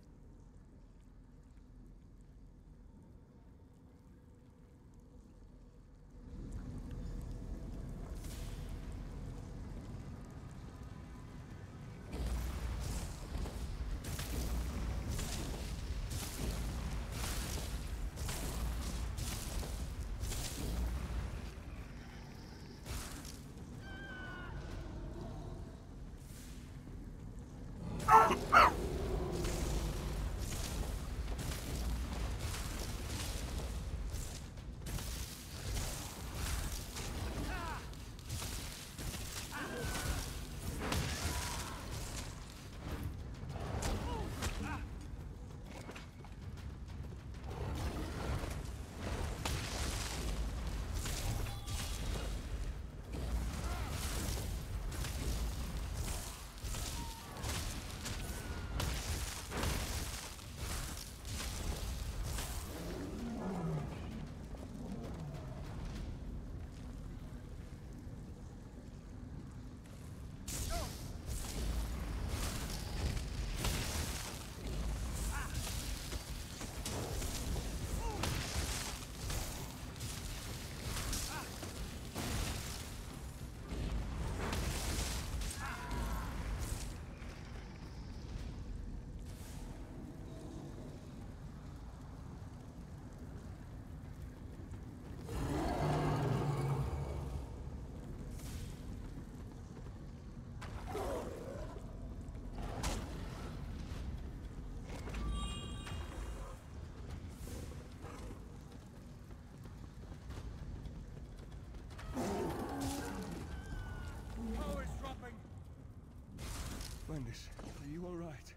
Gwendis, are you alright?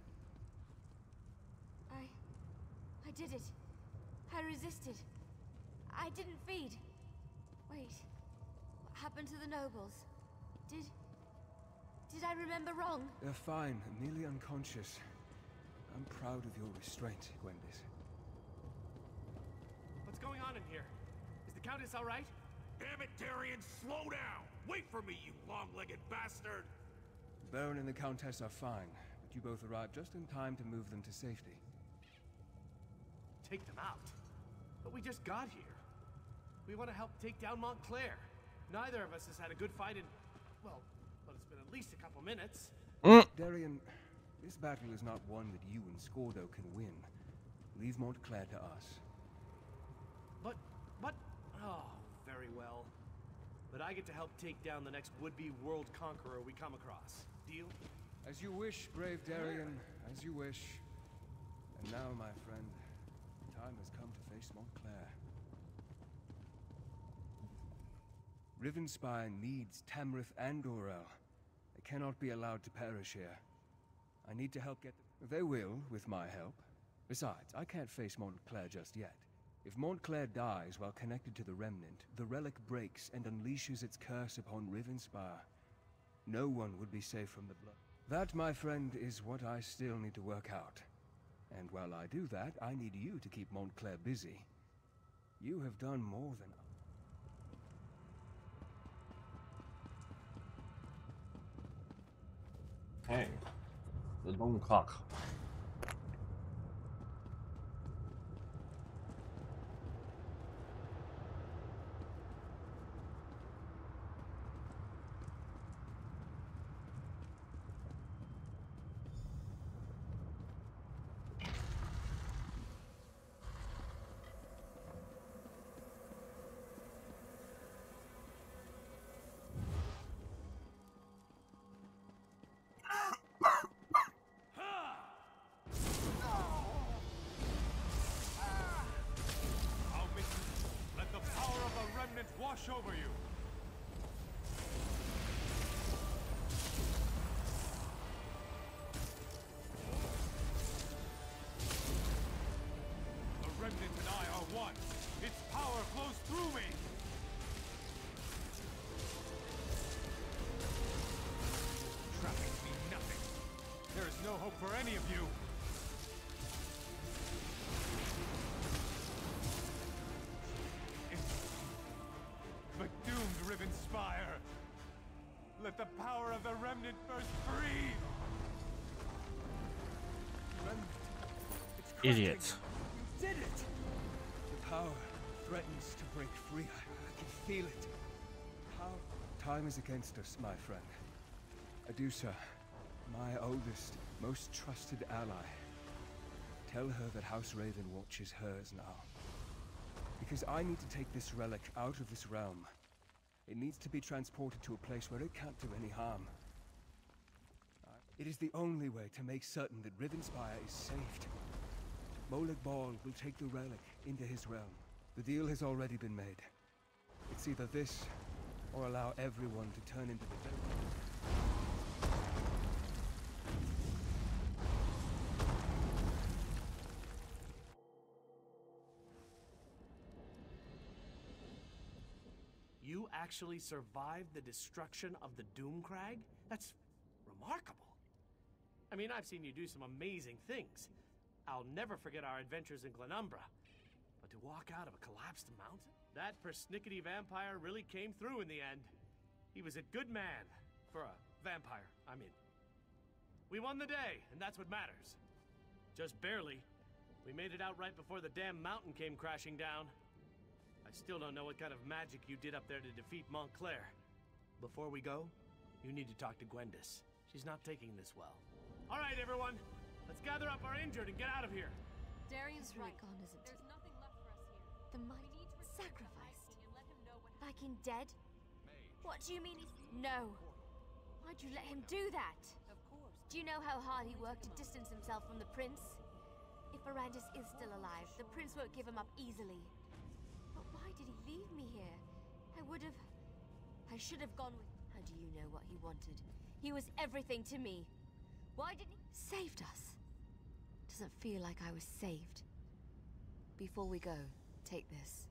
I... I did it. I resisted. I didn't feed. Wait. What happened to the nobles? Did... Did I remember wrong? They're fine, Nearly unconscious. I'm proud of your restraint, Gwendis. What's going on in here? Is the Countess alright? Damn it, Darien, slow down! Wait for me, you long-legged bastard! The Baron and the Countess are fine, but you both arrived just in time to move them to safety. Take them out? But we just got here. We want to help take down Montclair. Neither of us has had a good fight in... Well, but it's been at least a couple minutes. Mm. Darien, this battle is not one that you and Skordo can win. Leave Montclair to us. But... but... Oh, very well. But I get to help take down the next would-be world conqueror we come across. Deal? As you wish, brave Darien. As you wish. And now, my friend, the time has come to face Montclair. Rivenspire needs Tamrith and Dorell. They cannot be allowed to perish here. I need to help get them. They will, with my help. Besides, I can't face Montclair just yet. If Montclair dies while connected to the Remnant, the relic breaks and unleashes its curse upon Rivenspire. No one would be safe from the blood. That, my friend, is what I still need to work out. And while I do that, I need you to keep Montclair busy. You have done more than... Hey, the long clock. One. Its power flows through me. Nothing. There is no hope for any of you. But doomed Rivenspire! Let the power of the Remnant burst free! Idiots. Threatens to break free. I, I can feel it. How? Time is against us, my friend. Adusa, my oldest, most trusted ally. Tell her that House Ravenwatch is hers now. Because I need to take this relic out of this realm. It needs to be transported to a place where it can't do any harm. It is the only way to make certain that Rivenspire is saved. Molag Bal will take the relic into his realm. The deal has already been made. It's either this, or allow everyone to turn into the devil. You actually survived the destruction of the Doomcrag? That's remarkable. I mean, I've seen you do some amazing things. I'll never forget our adventures in Glenumbra. But to walk out of a collapsed mountain? That persnickety vampire really came through in the end. He was a good man. For a vampire, I mean. We won the day, and that's what matters. Just barely. We made it out right before the damn mountain came crashing down. I still don't know what kind of magic you did up there to defeat Montclair. Before we go, you need to talk to Gwendis. She's not taking this well. All right, everyone. Let's gather up our injured and get out of here. Darien's He's right. gone, isn't The We might need to return to sacrificed. Like in dead? What do you mean he's... No. Why'd you let him do that? Of course. Do you know how hard he worked to distance himself from the prince? If Verandis is still alive, the prince won't give him up easily. But why did he leave me here? I would have... I should have gone with... How do you know what he wanted? He was everything to me. Why didn't he saved us? Doesn't feel like I was saved. Before we go, take this.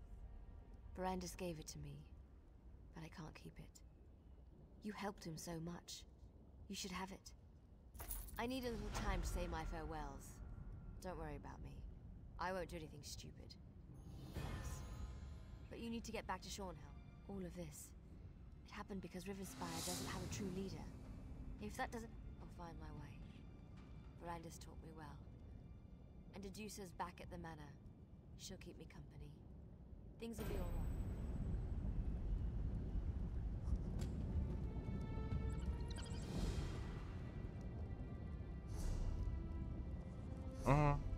Verandis gave it to me, but I can't keep it. You helped him so much. You should have it. I need a little time to say my farewells. Don't worry about me. I won't do anything stupid. Promise. But you need to get back to Shornhelm. All of this. It happened because Rivenspire doesn't have a true leader. If that doesn't... I'll find my way. Verandis taught me well. And Dedusa's back at the manor. She'll keep me company. Things will be alright. Uh-huh. What? Sweet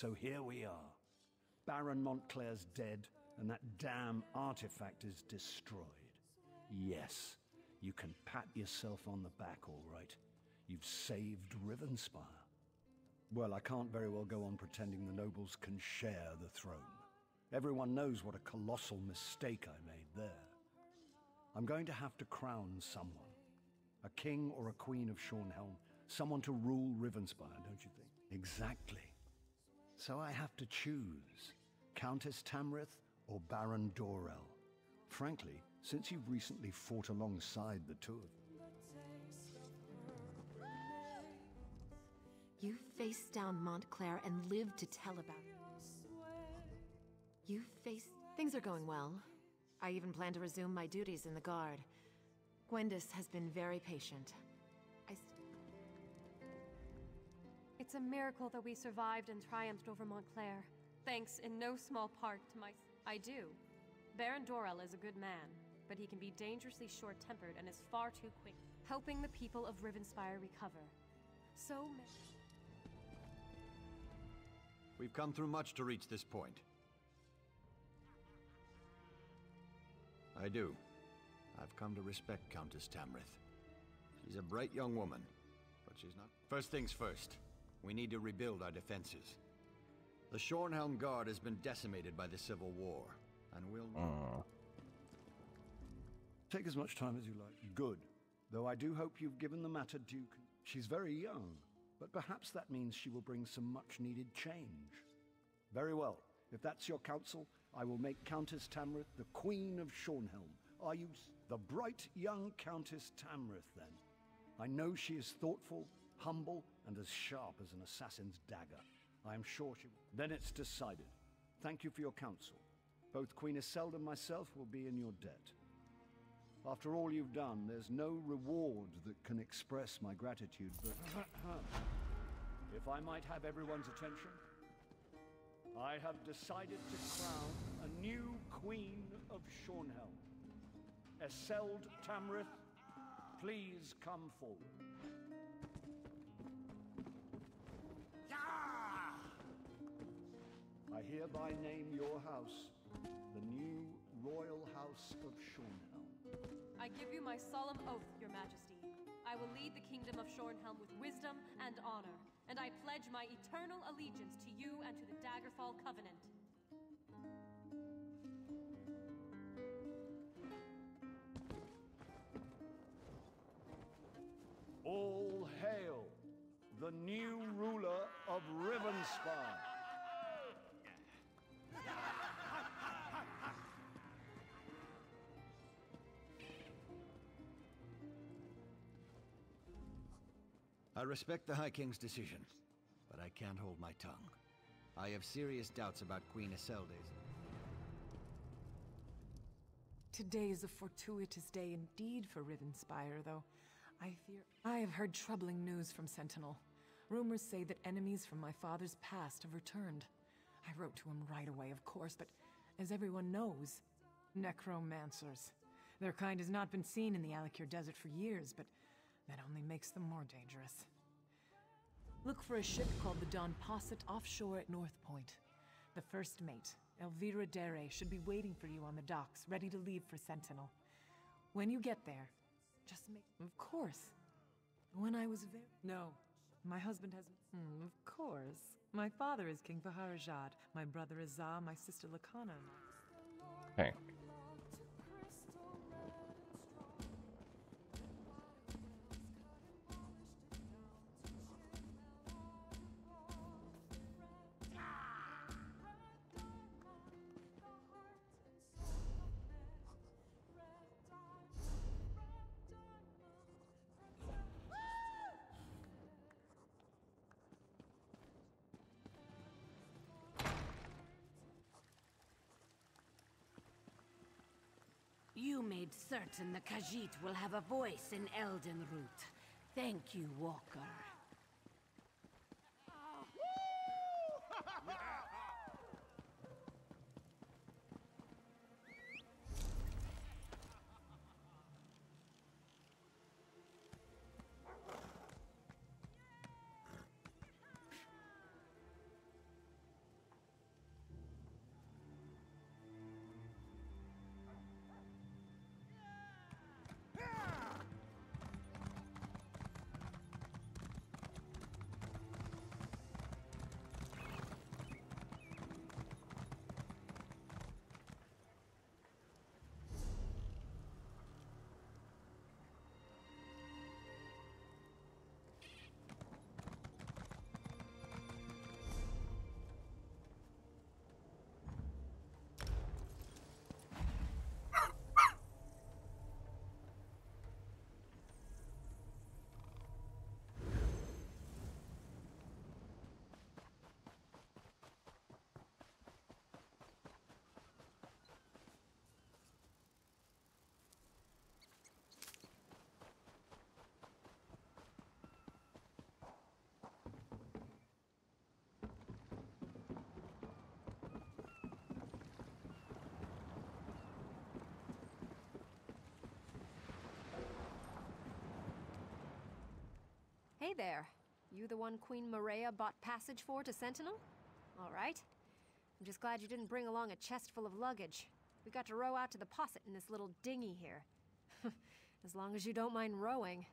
So here we are. Baron Montclair's dead, and that damn artifact is destroyed. Yes, you can pat yourself on the back, all right. You've saved Rivenspire. Well, I can't very well go on pretending the nobles can share the throne. Everyone knows what a colossal mistake I made there. I'm going to have to crown someone. A king or a queen of Shornhelm. Someone to rule Rivenspire, don't you think? Exactly. So I have to choose. Countess Tamrith or Baron Dorell. Frankly, since you've recently fought alongside the two of them, You faced down Montclair and lived to tell about it. You faced... Things are going well. I even plan to resume my duties in the Guard. Gwendis has been very patient. I... It's a miracle that we survived and triumphed over Montclair. Thanks in no small part to my... I do. Baron Dorell is a good man, but he can be dangerously short-tempered and is far too quick, helping the people of Rivenspire recover. So many... We've come through much to reach this point. I do. I've come to respect Countess Tamrith. She's a bright young woman, but she's not... First things first, we need to rebuild our defenses. The Shornhelm Guard has been decimated by the Civil War, and we'll... Uh-huh. Take as much time as you like. Good. Though I do hope you've given the matter due... She's very young, but perhaps that means she will bring some much-needed change. Very well. If that's your counsel, I will make Countess Tamrith the Queen of Shornhelm. Are you the bright young Countess Tamrith, then? I know she is thoughtful, humble, and as sharp as an assassin's dagger. I am sure she... will. Then it's decided. Thank you for your counsel. Both Queen Eselde and myself will be in your debt. After all you've done, there's no reward that can express my gratitude, but... if I might have everyone's attention, I have decided to crown a new Queen of Shornhelm. Eselde Tamrith, please come forward. I hereby name your house the new Royal House of Shornhelm. I give you my solemn oath, Your Majesty. I will lead the kingdom of Shornhelm with wisdom and honor, and I pledge my eternal allegiance to you and to the Daggerfall Covenant. All hail the new ruler of Rivenspire. I respect the High King's decision, but I can't hold my tongue. I have serious doubts about Queen Eselde's. Today is a fortuitous day indeed for Rivenspire, though. I fear I have heard troubling news from Sentinel. Rumors say that enemies from my father's past have returned. I wrote to him right away, of course, but as everyone knows, necromancers. Their kind has not been seen in the Alik'r Desert for years, but that only makes them more dangerous. Look for a ship called the Don Posset offshore at Northpoint. The first mate, Elvira Dere, should be waiting for you on the docks, ready to leave for Sentinel. When you get there, just make. Of course. When I was very. No. My husband has. Hmm, of course. My father is King Fahara'jad. My brother is Za, my sister Lakana. Okay. You made certain the Khajiit will have a voice in Elden Root. Thank you, Walker. Hey there. You the one Queen Maraya bought passage for to Sentinel? All right. I'm just glad you didn't bring along a chest full of luggage. We got to row out to the posset in this little dinghy here. as long as you don't mind rowing.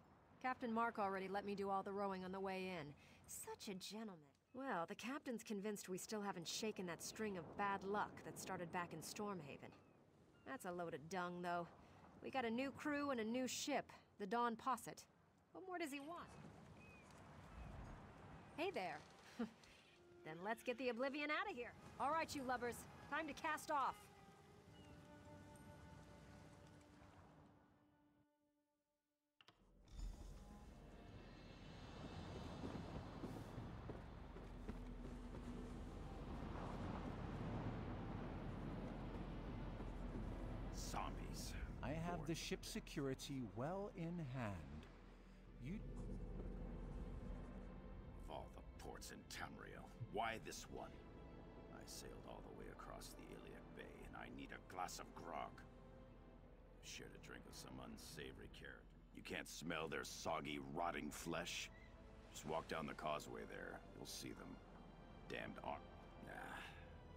Captain Mark already let me do all the rowing on the way in. Such a gentleman. Well, the captain's convinced we still haven't shaken that string of bad luck that started back in Stormhaven. That's a load of dung, though. We got a new crew and a new ship, the Dawn Posset. What more does he want? Hey there. then let's get the Oblivion out of here. All right, you lubbers. Time to cast off. Zombies. I have the ship security well in hand. You in Tamriel, why this one? I sailed all the way across the Iliac Bay, and I need a glass of grog. Shared a drink with some unsavory character. You can't smell their soggy, rotting flesh? Just walk down the causeway there. You'll see them. Damned on. Nah.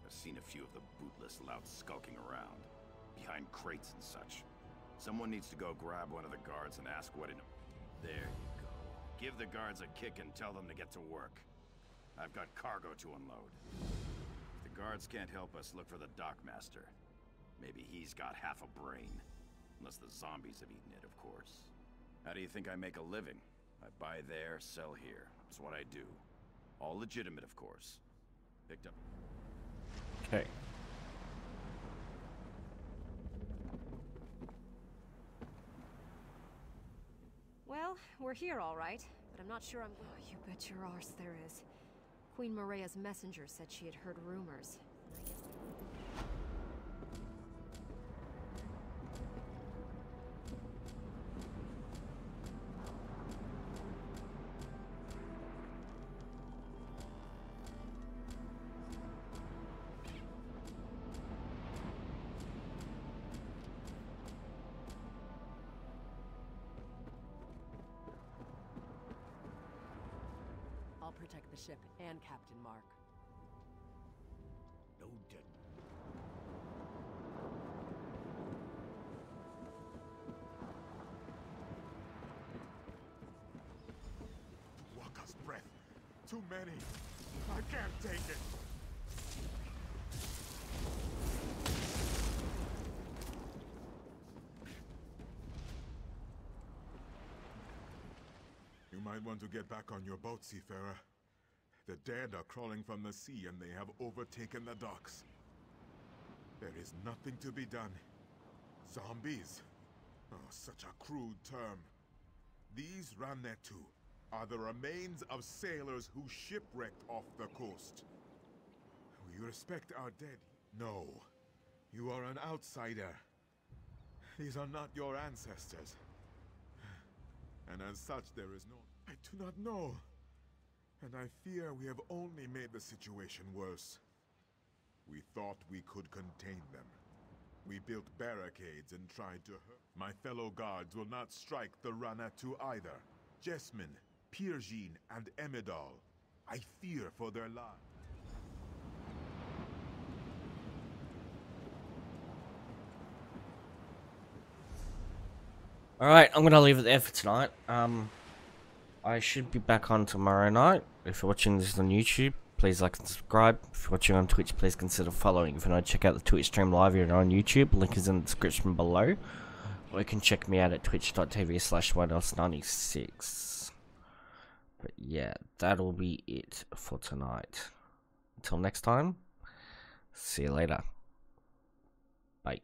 I've seen a few of the bootless louts skulking around. Behind crates and such. Someone needs to go grab one of the guards and ask what in... There you go. Give the guards a kick and tell them to get to work. I've got cargo to unload. If the guards can't help us, look for the dockmaster. Maybe he's got half a brain. Unless the zombies have eaten it, of course. How do you think I make a living? I buy there, sell here. That's what I do. All legitimate, of course. Picked up... Okay. Well, we're here all right, but I'm not sure I'm. Oh, you bet your arse there is. Queen Maraya's messenger said she had heard rumors. And Captain Mark. No dead. Waka's breath. Too many. I can't take it. You might want to get back on your boat, seafarer. The dead are crawling from the sea and they have overtaken the docks. There is nothing to be done. Zombies? Oh, such a crude term. These Ra Netu are the remains of sailors who shipwrecked off the coast. We respect our dead. No, you are an outsider. These are not your ancestors. And as such, there is no... I do not know. And I fear we have only made the situation worse. We thought we could contain them. We built barricades and tried to hurt. My fellow guards will not strike the Ra Netu either. Jessamine, Pirjin, and Emidal. I fear for their lives. Alright, I'm gonna leave it there for tonight. Um, I should be back on tomorrow night. If you're watching this on YouTube, please like and subscribe. If you're watching on Twitch, please consider following. If you're not, check out the Twitch stream live here on YouTube. Link is in the description below. Or you can check me out at twitch.tv slash 96 But yeah, that'll be it for tonight. Until next time, see you later. Bye.